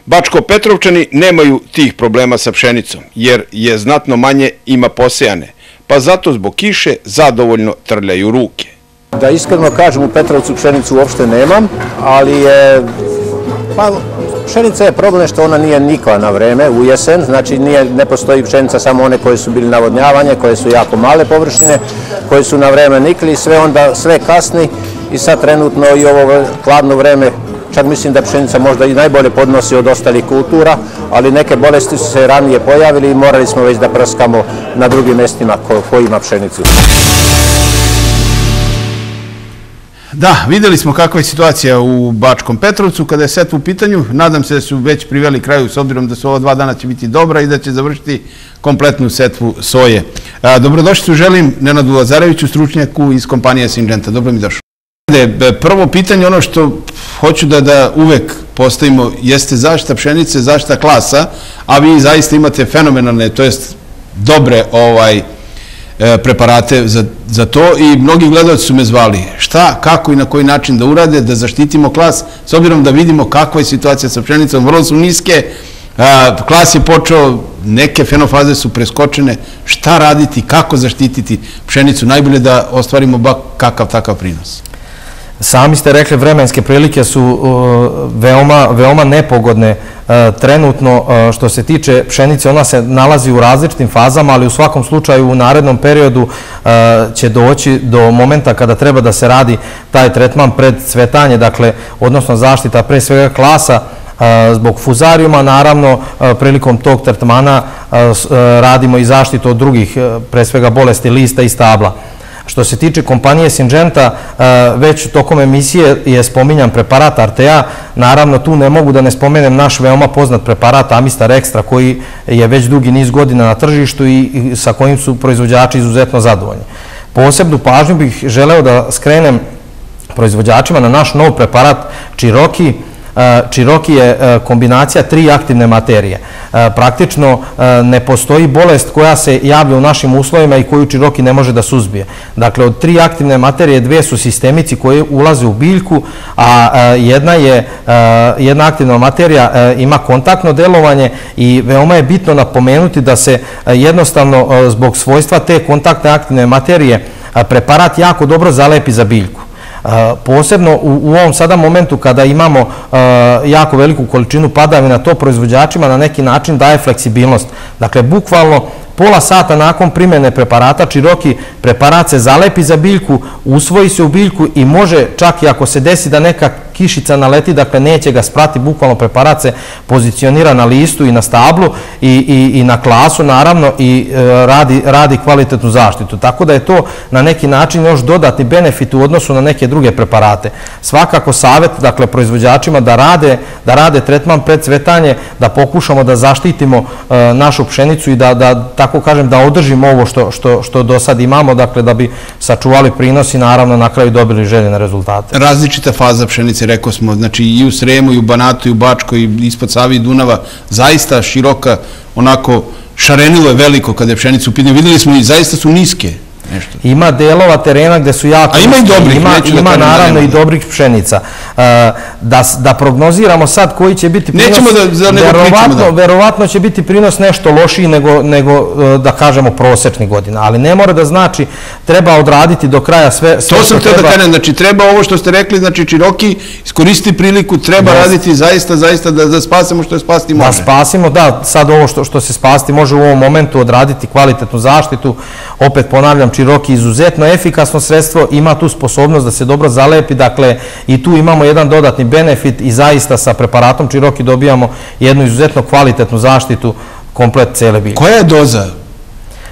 Bačko-Petrovčani nemaju tih problema sa pšenicom, jer je znatno manje ima posejane, pa zato zbog kiše zadovoljno trljaju ruke. Da iskreno kažem, u Petrovcu pšenicu uopšte nemam, ali je, pa Pšenica je problem što ona nije nikla na vreme u jesen, znači nije, ne postoji pšenica samo one koje su bili navodnjavanje, koje su jako male površine, koje su na vreme nikli, sve onda sve kasni i sad trenutno i ovo hladno vreme Čak mislim da pšenica možda i najbolje podnosi od ostalih kultura, ali neke bolesti su se ranije pojavili i morali smo već da prskamo na drugim mestima ko, ko ima pšenicu. Da, videli smo kakva je situacija u Bačkom Petrovcu kada je set u pitanju. Nadam se da su već priveli kraju s obzirom da su ova dva dana će biti dobra i da će završiti kompletnu setvu soje. A, dobrodošli su želim Nenadu Lazareviću, stručnjaku iz kompanije Syngenta. Dobro mi došao. Prvo pitanje, ono što hoću da, da uvek postavimo, jeste zašta pšenice, zašta klasa, a vi zaista imate fenomenalne, to jest dobre ovaj, e, preparate za, za to i mnogi gledalci su me zvali šta, kako i na koji način da urade, da zaštitimo klas, s obzirom da vidimo kakva je situacija sa pšenicom, vrlo su niske, klas je počeo, neke fenofaze su preskočene, šta raditi, kako zaštititi pšenicu, najbolje da ostvarimo kakav takav prinos. Sami ste rekli, vremenske prilike su veoma, veoma nepogodne e, trenutno e, što se tiče pšenice. Ona se nalazi u različitim fazama, ali u svakom slučaju u narednom periodu e, će doći do momenta kada treba da se radi taj tretman pred cvetanje, dakle, odnosno zaštita pre svega klasa, zbog fuzarijuma, naravno prilikom tog tretmana radimo i zaštitu od drugih, pre svega bolesti lista i stabla. Što se tiče kompanije Syngenta, e, već tokom emisije je spominjan preparat Artea. Naravno, tu ne mogu da ne spomenem naš veoma poznat preparat Amistar Extra, koji je već dugi niz godina na tržištu i sa kojim su proizvođači izuzetno zadovoljni. Posebnu pažnju bih želeo da skrenem proizvođačima na naš nov preparat Čiroki, Čiroki je e, kombinacija tri aktivne materije. E, praktično ne postoji bolest koja se javlja u našim uslovima i koju Čiroki ne može da suzbije. Dakle, od tri aktivne materije dve su sistemici koje ulaze u biljku, a jedna je jedna aktivna materija ima kontaktno delovanje i veoma je bitno napomenuti da se jednostavno zbog svojstva te kontaktne aktivne materije preparat jako dobro zalepi za biljku. Posebno u ovom sada momentu kada imamo jako veliku količinu padavina, to proizvođačima na neki način daje fleksibilnost. Dakle, bukvalno pola sata nakon primjene preparata, čiroki preparat se zalepi za biljku, usvoji se u biljku i može čak i ako se desi da neka kišica naleti, dakle neće ga sprati, bukvalno preparat se pozicionira na listu i na stablu i, i, i na klasu naravno i e, radi, radi kvalitetnu zaštitu. Tako da je to na neki način još dodatni benefit u odnosu na neke druge preparate. Svakako savjet, dakle, proizvođačima da rade, da rade tretman pred cvetanje, da pokušamo da zaštitimo e, našu pšenicu i da, da, tako kažem, da održimo ovo što, što, što do sad imamo, dakle, da bi sačuvali prinos i naravno na kraju dobili željene rezultate. Različita faza pšenice rekao smo, znači i u Sremu, i u Banatu, i u Bačkoj, i ispod Savi i Dunava, zaista široka, onako, šarenilo je veliko kada je pšenica u pitanju. Videli smo i zaista su niske nešto. Ima delova terena gde su jako... A ima i dobrih, ima, da Ima da naravno i dobrih pšenica. Uh, da, da prognoziramo sad koji će biti prinos... Nećemo da za nego pričamo, da. Verovatno će biti prinos nešto lošiji nego, nego uh, da kažemo prosečnih godina, ali ne mora da znači treba odraditi do kraja sve, sve to sam htio da kažem, znači treba ovo što ste rekli, znači Čiroki, iskoristiti priliku, treba yes. raditi zaista, zaista da, da spasimo što je spasti može. Da spasimo, da, sad ovo što, što se spasti može u ovom momentu odraditi kvalitetnu zaštitu, opet ponavljam, Čiroki izuzetno efikasno sredstvo, ima tu sposobnost da se dobro zalepi, dakle i tu imamo jedan dodatni benefit i zaista sa preparatom Čiroki dobijamo jednu izuzetno kvalitetnu zaštitu komplet cele bilje. Koja je doza?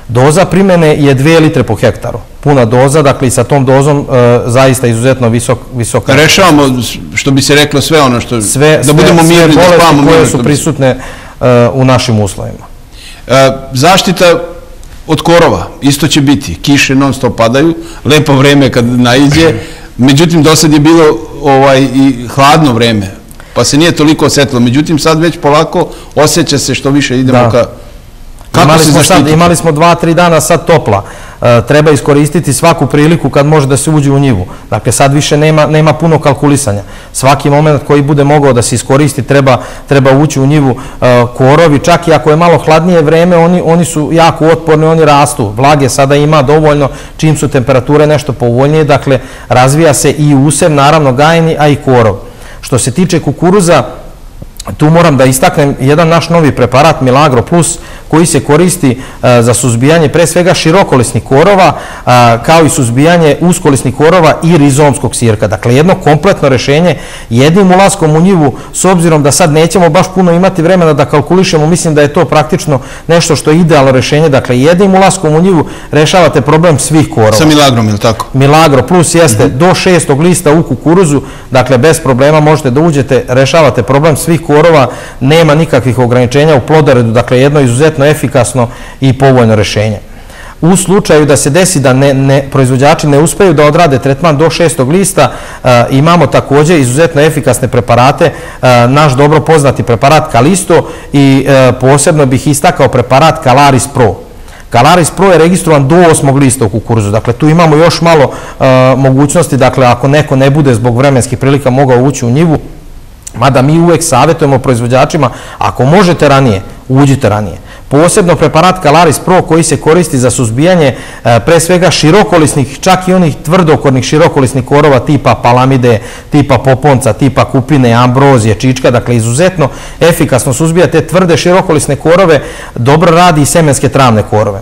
Doza primene je 2 litre po hektaru. Puna doza, dakle i sa tom dozom e, zaista izuzetno visok, visoka. Rešavamo, što bi se reklo, sve ono što... Sve, da budemo mirni, da spavamo mirni. Koje su prisutne e, u našim uslovima. E, zaštita od korova, isto će biti. Kiše non stop padaju, lepo vreme kad naiđe, međutim do sad je bilo ovaj, i hladno vreme, pa se nije toliko osetilo. Međutim, sad već polako osjeća se što više idemo da. ka Kako imali smo, sad, imali smo dva, tri dana sad topla. E, treba iskoristiti svaku priliku kad može da se uđe u njivu. Dakle, sad više nema, nema puno kalkulisanja. Svaki moment koji bude mogao da se iskoristi treba, treba ući u njivu e, korovi. Čak i ako je malo hladnije vreme, oni, oni su jako otporni, oni rastu. Vlage sada ima dovoljno, čim su temperature nešto povoljnije. Dakle, razvija se i usev, naravno gajni, a i korov. Što se tiče kukuruza, tu moram da istaknem jedan naš novi preparat Milagro Plus koji se koristi e, za suzbijanje pre svega širokolisnih korova e, kao i suzbijanje uskolisnih korova i rizomskog sirka. Dakle, jedno kompletno rešenje jednim ulaskom u njivu s obzirom da sad nećemo baš puno imati vremena da kalkulišemo, mislim da je to praktično nešto što je idealno rešenje. Dakle, jednim ulaskom u njivu rešavate problem svih korova. Sa Milagrom, ili tako? Milagro Plus jeste do šestog lista u kukuruzu, dakle bez problema možete da uđete, rešavate problem svih korova, nema nikakvih ograničenja u plodoredu, dakle jedno izuzetno efikasno i povoljno rešenje. U slučaju da se desi da ne, ne, proizvođači ne uspeju da odrade tretman do šestog lista, e, imamo takođe izuzetno efikasne preparate, e, naš dobro poznati preparat Kalisto i e, posebno bih istakao preparat Kalaris Pro. Kalaris Pro je registrovan do osmog lista u kukuruzu, dakle tu imamo još malo mogućnosti, dakle ako neko ne bude zbog vremenskih prilika mogao ući u njivu, Mada mi uvek savjetujemo proizvođačima, ako možete ranije, uđite ranije. Posebno preparat Kalaris Pro koji se koristi za suzbijanje e, pre svega širokolisnih, čak i onih tvrdokornih širokolisnih korova tipa palamide, tipa poponca, tipa kupine, ambrozije, čička, dakle izuzetno efikasno suzbija te tvrde širokolisne korove, dobro radi i semenske travne korove.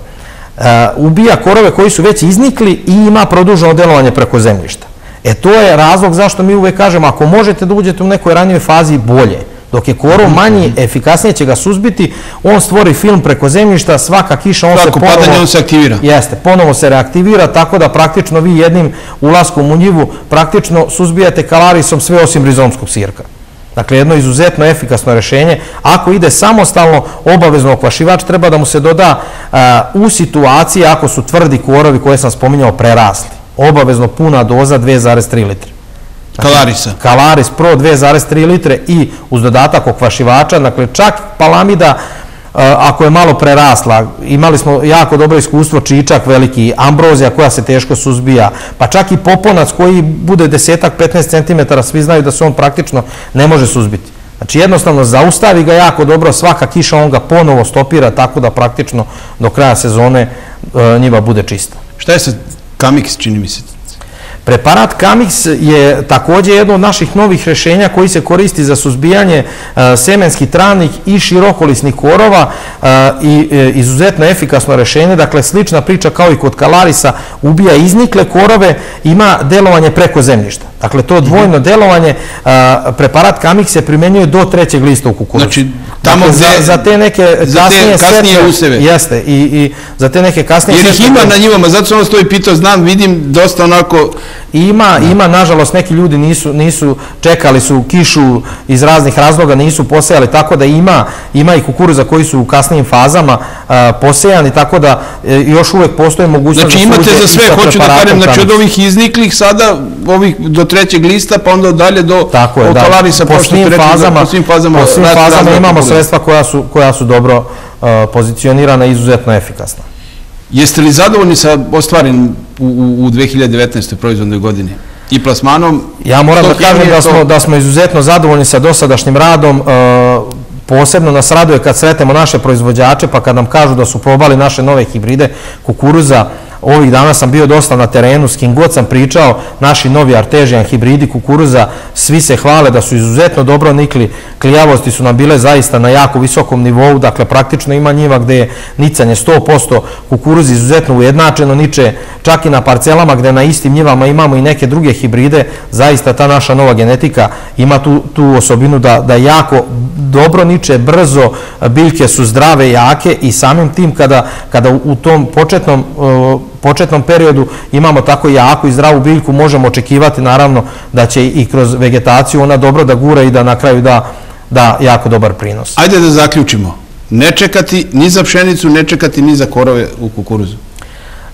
E, ubija korove koji su već iznikli i ima produženo delovanje preko zemljišta. E to je razlog zašto mi uvek kažemo, ako možete da uđete u nekoj ranijoj fazi, bolje. Dok je korov mhm. manji, efikasnije će ga suzbiti, on stvori film preko zemljišta, svaka kiša, on se ponovo... padanje, on se aktivira. Jeste, ponovo se reaktivira, tako da praktično vi jednim ulaskom u njivu praktično suzbijate kalarisom sve osim rizomskog sirka. Dakle, jedno izuzetno efikasno rešenje. Ako ide samostalno, obavezno okvašivač treba da mu se doda u situaciji ako su tvrdi korovi koje sam spominjao prerasli obavezno puna doza 2,3 litre. Znači, Kalarisa. Kalaris Pro 2,3 litre i uz dodatak okvašivača, dakle čak palamida e, ako je malo prerasla, imali smo jako dobro iskustvo čičak veliki, ambrozija koja se teško suzbija, pa čak i poponac koji bude desetak, 15 cm, svi znaju da se on praktično ne može suzbiti. Znači jednostavno zaustavi ga jako dobro, svaka kiša on ga ponovo stopira tako da praktično do kraja sezone e, njiva bude čista. Šta je sa Kamix, čini mi se. Preparat Kamix je takođe jedno od naših novih rešenja koji se koristi za suzbijanje e, semenskih travnih i širokolisnih korova e, i e, izuzetno efikasno rešenje. Dakle, slična priča kao i kod Kalarisa, ubija iznikle korove, ima delovanje preko zemljišta. Dakle, to dvojno delovanje, preparat Kamix se primenjuje do trećeg lista u kukuruzu. Znači, tamo dakle, gde... Za, te neke kasnije, kasnije useve. Jeste, i, i za te neke kasnije Jer ih ima na njivama, zato sam vas to i pitao, znam, vidim dosta onako... Ima, ima, nažalost, neki ljudi nisu, nisu čekali su kišu iz raznih razloga, nisu posejali, tako da ima, ima i kukuruza koji su u kasnijim fazama posejani, tako da e, još uvek postoje mogućnost znači, da imate za sve, hoću da kažem, znači od ovih izniklih sada, ovih do trećeg lista, pa onda dalje do tako je, da. po svim fazama, po svim fazama, po svim fazama imamo sredstva koja su, koja su dobro uh, pozicionirana i izuzetno efikasna. Jeste li zadovoljni sa ostvarenim u, u, u 2019. proizvodnoj godini? i plasmanom. Ja moram da kažem da smo, da smo izuzetno zadovoljni sa dosadašnjim radom. Uh, posebno nas raduje kad sretemo naše proizvođače, pa kad nam kažu da su probali naše nove hibride kukuruza, Ovih dana sam bio dosta na terenu, s kim god sam pričao, naši novi artežijan hibridi kukuruza, svi se hvale da su izuzetno dobro nikli, klijavosti su nam bile zaista na jako visokom nivou, dakle praktično ima njiva gde je nicanje 100%, kukuruzi izuzetno ujednačeno niče, čak i na parcelama gde na istim njivama imamo i neke druge hibride, zaista ta naša nova genetika ima tu, tu osobinu da, da jako dobro niče, brzo, biljke su zdrave, jake i samim tim kada, kada u tom početnom početnom periodu imamo tako jaku i zdravu biljku, možemo očekivati naravno da će i kroz vegetaciju ona dobro da gura i da na kraju da, da jako dobar prinos. Ajde da zaključimo. Ne čekati ni za pšenicu, ne čekati ni za korove u kukuruzu.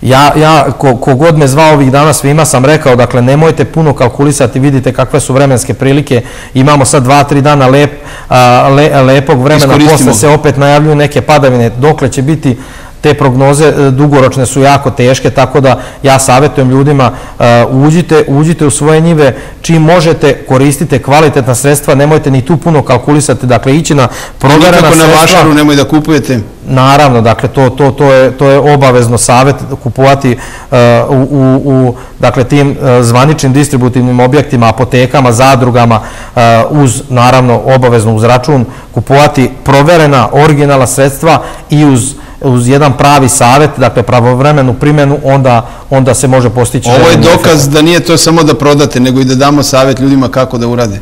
Ja, ja ko, me zvao ovih dana svima sam rekao, dakle, nemojte puno kalkulisati, vidite kakve su vremenske prilike, imamo sad dva, tri dana lep, a, le, lepog vremena, posle se opet najavljuju neke padavine, dokle će biti te prognoze e, dugoročne su jako teške, tako da ja savjetujem ljudima e, uđite, uđite u svoje njive, čim možete koristite kvalitetna sredstva, nemojte ni tu puno kalkulisati, dakle ići na proverena Nikako sredstva. na vašaru nemoj da kupujete. Naravno, dakle, to, to, to, je, to je obavezno savjet kupovati uh, u, u, u dakle, tim uh, zvaničnim distributivnim objektima, apotekama, zadrugama, uh, uz, naravno, obavezno uz račun, kupovati proverena, originalna sredstva i uz uz jedan pravi savjet, dakle pravovremenu primjenu, onda, onda se može postići... Ovo je dokaz da nije to samo da prodate, nego i da damo savjet ljudima kako da urade.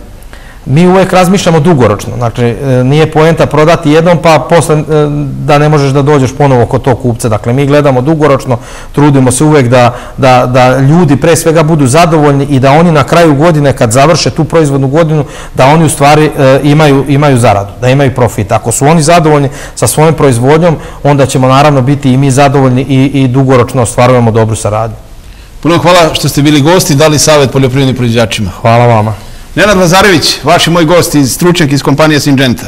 Mi uvek razmišljamo dugoročno. Znači, nije poenta prodati jednom, pa posle e, da ne možeš da dođeš ponovo kod tog kupca. Dakle, mi gledamo dugoročno, trudimo se uvek da, da, da ljudi pre svega budu zadovoljni i da oni na kraju godine, kad završe tu proizvodnu godinu, da oni u stvari e, imaju, imaju zaradu, da imaju profit. Ako su oni zadovoljni sa svojom proizvodnjom, onda ćemo naravno biti i mi zadovoljni i, i dugoročno ostvarujemo dobru saradnju. Puno hvala što ste bili gosti i dali savjet poljoprivrednim proizvođačima. Hvala vama. Nenad Lazarević, vaš i moj gost iz stručnjak iz kompanije Syngenta.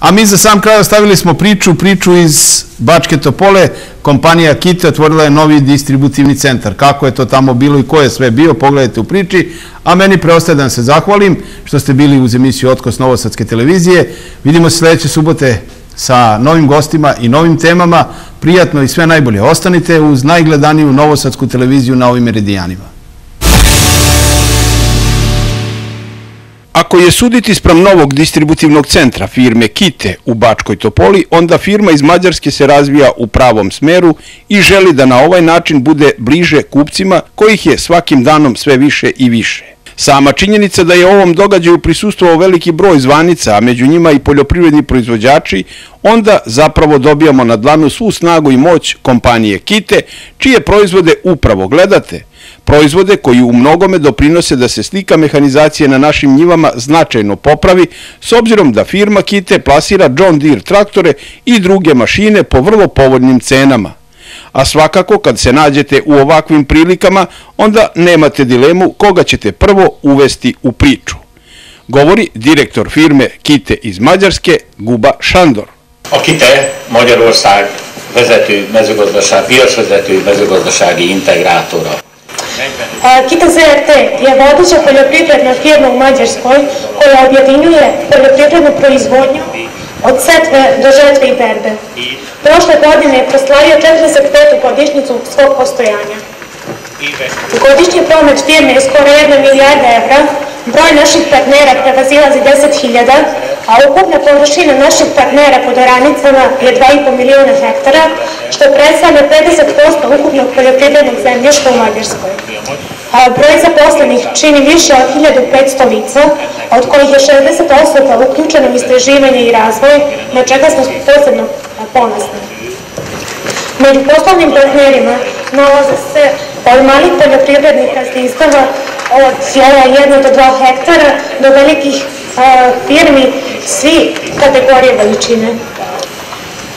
A mi za sam kraj ostavili smo priču, priču iz Bačke Topole. Kompanija Kite otvorila je novi distributivni centar. Kako je to tamo bilo i ko je sve bio, pogledajte u priči. A meni preostaje da vam se zahvalim što ste bili uz emisiju Otkos Novosadske televizije. Vidimo se sledeće subote sa novim gostima i novim temama. Prijatno i sve najbolje. Ostanite uz najgledaniju Novosadsku televiziju na ovim meridijanima. Ako je suditi sprem novog distributivnog centra firme Kite u Bačkoj Topoli, onda firma iz Mađarske se razvija u pravom smeru i želi da na ovaj način bude bliže kupcima kojih je svakim danom sve više i više. Sama činjenica da je ovom događaju prisustvovao veliki broj zvanica, a među njima i poljoprivredni proizvođači, onda zapravo dobijamo na dlanu svu snagu i moć kompanije Kite, čije proizvode upravo gledate, proizvode koji u mnogome doprinose da se slika mehanizacije na našim njivama značajno popravi, s obzirom da firma Kite plasira John Deere traktore i druge mašine po vrlo povoljnim cenama. A svakako kad se nađete u ovakvim prilikama, onda nemate dilemu koga ćete prvo uvesti u priču. Govori direktor firme Kite iz Mađarske, Guba Šandor. A KITE Magyarország vezető mezőgazdaság, piacvezető mezőgazdasági integrátora. Kita ZRT je vodeća poljoprivredna firma u Mađarskoj koja objedinjuje poljoprivrednu proizvodnju od setve do žetve i berbe. Prošle godine je proslavio 45. godišnjicu svog postojanja. Godišnji promet firme je skoro 1 milijarda evra, broj naših partnera prevazilazi 10.000, a ukupna površina naših partnera pod oranicama je 2,5 miliona hektara, što predstavlja 50% ukupnog poljoprivrednog zemljišta u Mađarskoj. Broj zaposlenih čini više od 1500 lica, od kojih je 60 osoba uključeno u istraživanje i razvoj, na čega smo posebno ponosni. Među poslovnim partnerima nalaze se od malih poljoprivrednih gazdinstava od jela 1 do 2 hektara do velikih firmi svi kategorije veličine.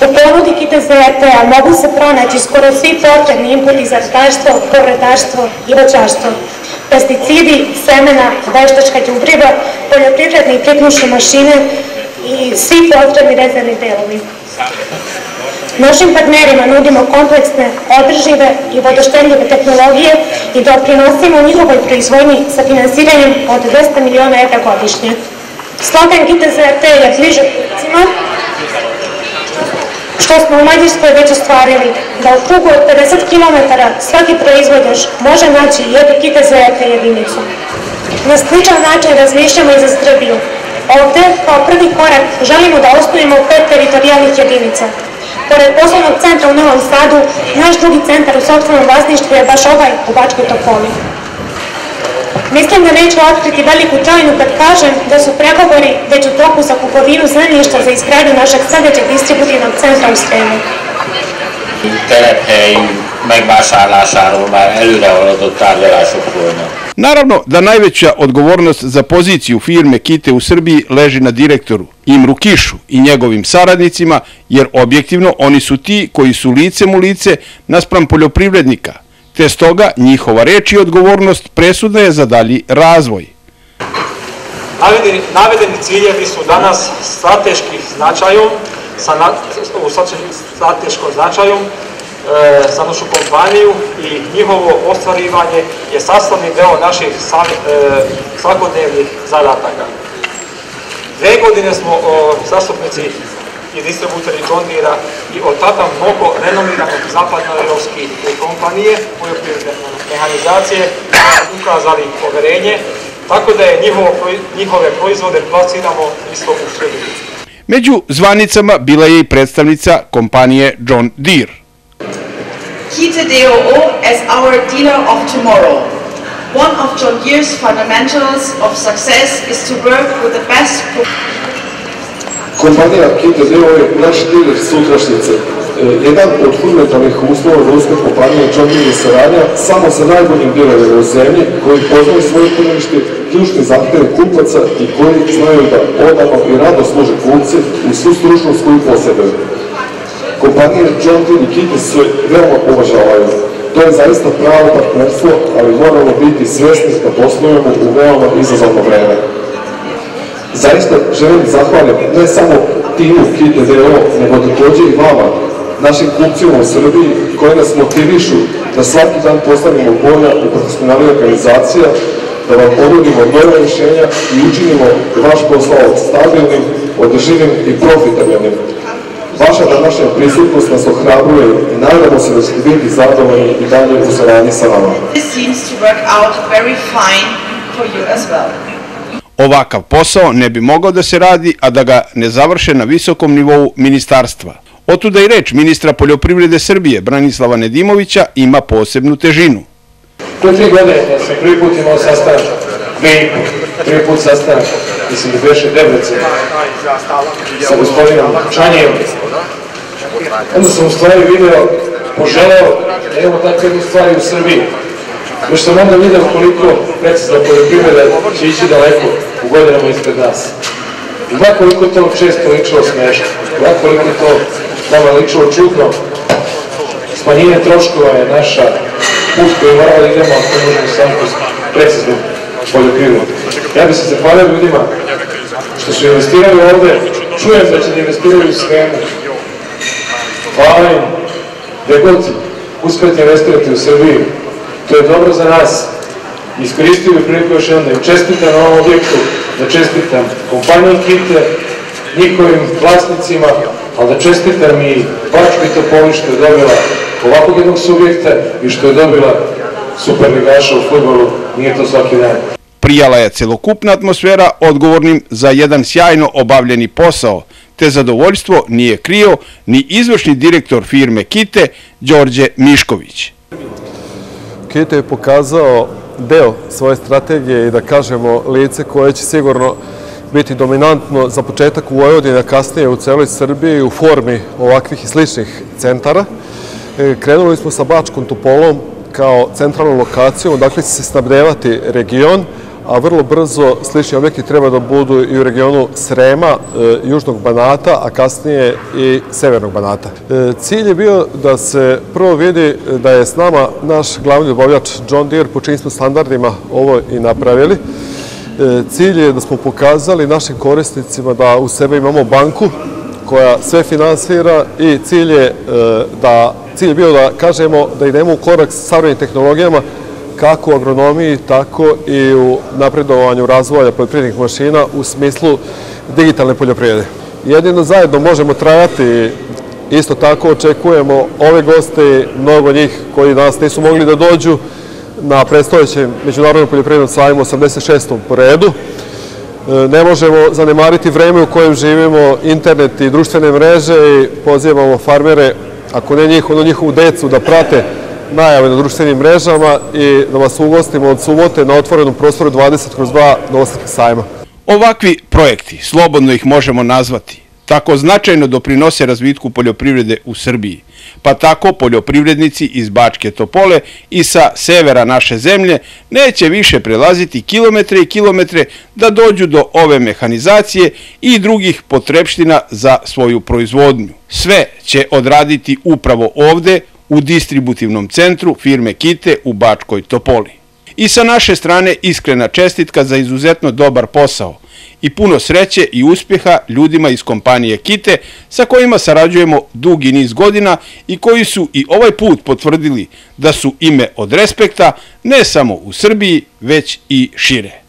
U ponudi Kite ZRT-a mogu se pronaći skoro svi potrebni inputi za rtarstvo, povrtarstvo i voćarstvo. Pesticidi, semena, veštačka đubriva, poljoprivredne i priknuše mašine i svi potrebni rezervni delovi. Našim partnerima nudimo kompleksne, održive i vodoštenljive tehnologije i doprinosimo njihovoj proizvodnji sa finansiranjem od 200 miliona evra godišnje. ZRT je bliže kupcima, što smo u Mađarskoj već ostvarili, da u krugu od 50 km svaki proizvođač može naći jednu Gita ZRT jedinicu. Na sličan način razmišljamo i za Srbiju. Ovde, kao prvi korak, želimo da osnovimo pet teritorijalnih jedinica. Pored poslovnog centra u Novom Sadu, naš drugi centar u sobstvenom vlasništvu je baš ovaj u Bačkoj Topoli. Mislim da neću otkriti veliku tajnu kad kažem da su pregovori već u toku za kupovinu zemljišta za izgradnju našeg sledećeg distributivnog centra u Sremu. Telephelyünk megvásárlásáról már előre haladott tárgyalások folynak. Naravno da najveća odgovornost za poziciju firme Kite u Srbiji leži na direktoru Imru Kišu i njegovim saradnicima, jer objektivno oni su ti koji su licem u lice naspram poljoprivrednika, te stoga njihova reč i odgovornost presudna je za dalji razvoj. Navedeni, navedeni ciljevi su danas strateških značajom sa, u strateškom značaju za našu kompaniju i njihovo ostvarivanje je sastavni deo naših svakodnevnih zadataka. Dve godine smo zastupnici i distributori John Deere i od tada mnogo renomiranih zapadnoevropskih kompanije poljoprivredne mehanizacije ukazali poverenje, tako da je njihovo, njihove proizvode plasiramo isto u Srbiji. Među zvanicama bila je i predstavnica kompanije John Deere. Kite DOO as our dealer of tomorrow. One of John Deere's fundamentals of success is to work with the best Kompanija Kite Deo je naš diler sutrašnjice. Jedan od fundamentalnih uslova uspeh kompanije John Deere saradnja samo sa najboljim dilerima u zemlji koji poznaju svoje tržište, ključni zahteve kupaca i koji znaju da odano i rado služe kupci u svu stručnost koju posjeduju. Kompanije John Deere i Kite se veoma uvažavaju. To je zaista pravo partnerstvo, ali moramo biti svesni da poslujemo u veoma izazovno vreme. Zaista želim zahvalim ne samo timu Kite DO, nego takođe i vama, našim kupcima u Srbiji, koji nas motivišu da svaki dan postavimo bolja i profesionalna organizacija, da vam ponudimo nove rješenja i učinimo vaš posao stabilnim, održivim i profitabilnim. Vaša današnja prisutnost nas ohrabruje i nadamo se da ćete biti zadovoljni i dalje u saradnji sa nama. This seems to work out very fine for you as well. Ovakav posao ne bi mogao da se radi, a da ga ne završe na visokom nivou ministarstva. Otuda i reč ministra poljoprivrede Srbije, Branislava Nedimovića, ima posebnu težinu. To je tri godine da sam prvi put imao sastanak, dve i prvi put sastanak, mislim da beše Debrece, sa gospodinom Čanijom. Onda sam u stvari video, poželeo da imamo takve stvari u Srbiji. Još sam onda vidio koliko precizna poljoprivreda će ići daleko u godinama ispred nas. I dva koliko to često ličilo smešno, dva koliko to nama ličilo čudno. Smanjenje troškova je naša put koji moramo da idemo ako možemo samo kroz preciznu poljoprivredu. Ja bih se zahvalio ljudima što su investirali ovde, čujem da će da investiraju u svemu. Hvala im, gde god uspeti investirati u Srbiji, to je dobro za nas. Iskoristio bih priliku još jednom da čestitam na ovom objektu, da čestitam kompaniji Kite, njihovim vlasnicima, ali da čestitam i Bačkoj Topoli što je dobila ovakvog jednog subjekta i što je dobila superligaša u futbolu, nije to svaki dan. Prijala je celokupna atmosfera odgovornim za jedan sjajno obavljeni posao, te zadovoljstvo nije krio ni izvršni direktor firme Kite, Đorđe Mišković. Kite je pokazao deo svoje strategije i da kažemo lice koje će sigurno biti dominantno za početak u Vojvodini, a kasnije u celoj Srbiji u formi ovakvih i sličnih centara. Krenuli smo sa Bačkom Topolom kao centralnom lokacijom, dakle će se snabdevati region, a vrlo brzo slični objekti treba da budu i u regionu Srema, Južnog Banata, a kasnije i Severnog Banata. Cilj je bio da se prvo vidi da je s nama naš glavni dobavljač John Deere, po čim smo standardima ovo i napravili. Cilj je da smo pokazali našim korisnicima da u sebe imamo banku koja sve finansira i cilj je da cilj je bio da kažemo da idemo u korak sa savremenim tehnologijama kako u agronomiji, tako i u napredovanju razvoja poljoprivrednih mašina u smislu digitalne poljoprivrede. Jedino zajedno možemo trajati, isto tako očekujemo ove goste, mnogo njih koji danas nisu mogli da dođu na predstojećem Međunarodnom poljoprivrednom sajmu 86. po redu. Ne možemo zanemariti vreme u kojem živimo, internet i društvene mreže i pozivamo farmere, ako ne njih, ono njihovu decu da prate najave na društvenim mrežama i da vas ugostimo od subote na otvorenom prostoru 20 kroz 2 Novosadskog sajma. Ovakvi projekti, slobodno ih možemo nazvati, tako značajno doprinose razvitku poljoprivrede u Srbiji, pa tako poljoprivrednici iz Bačke Topole i sa severa naše zemlje neće više prelaziti kilometre i kilometre da dođu do ove mehanizacije i drugih potrebština za svoju proizvodnju. Sve će odraditi upravo ovde u distributivnom centru firme Kite u Bačkoj Topoli. I sa naše strane iskrena čestitka za izuzetno dobar posao i puno sreće i uspjeha ljudima iz kompanije Kite sa kojima sarađujemo dugi niz godina i koji su i ovaj put potvrdili da su ime od respekta ne samo u Srbiji, već i šire.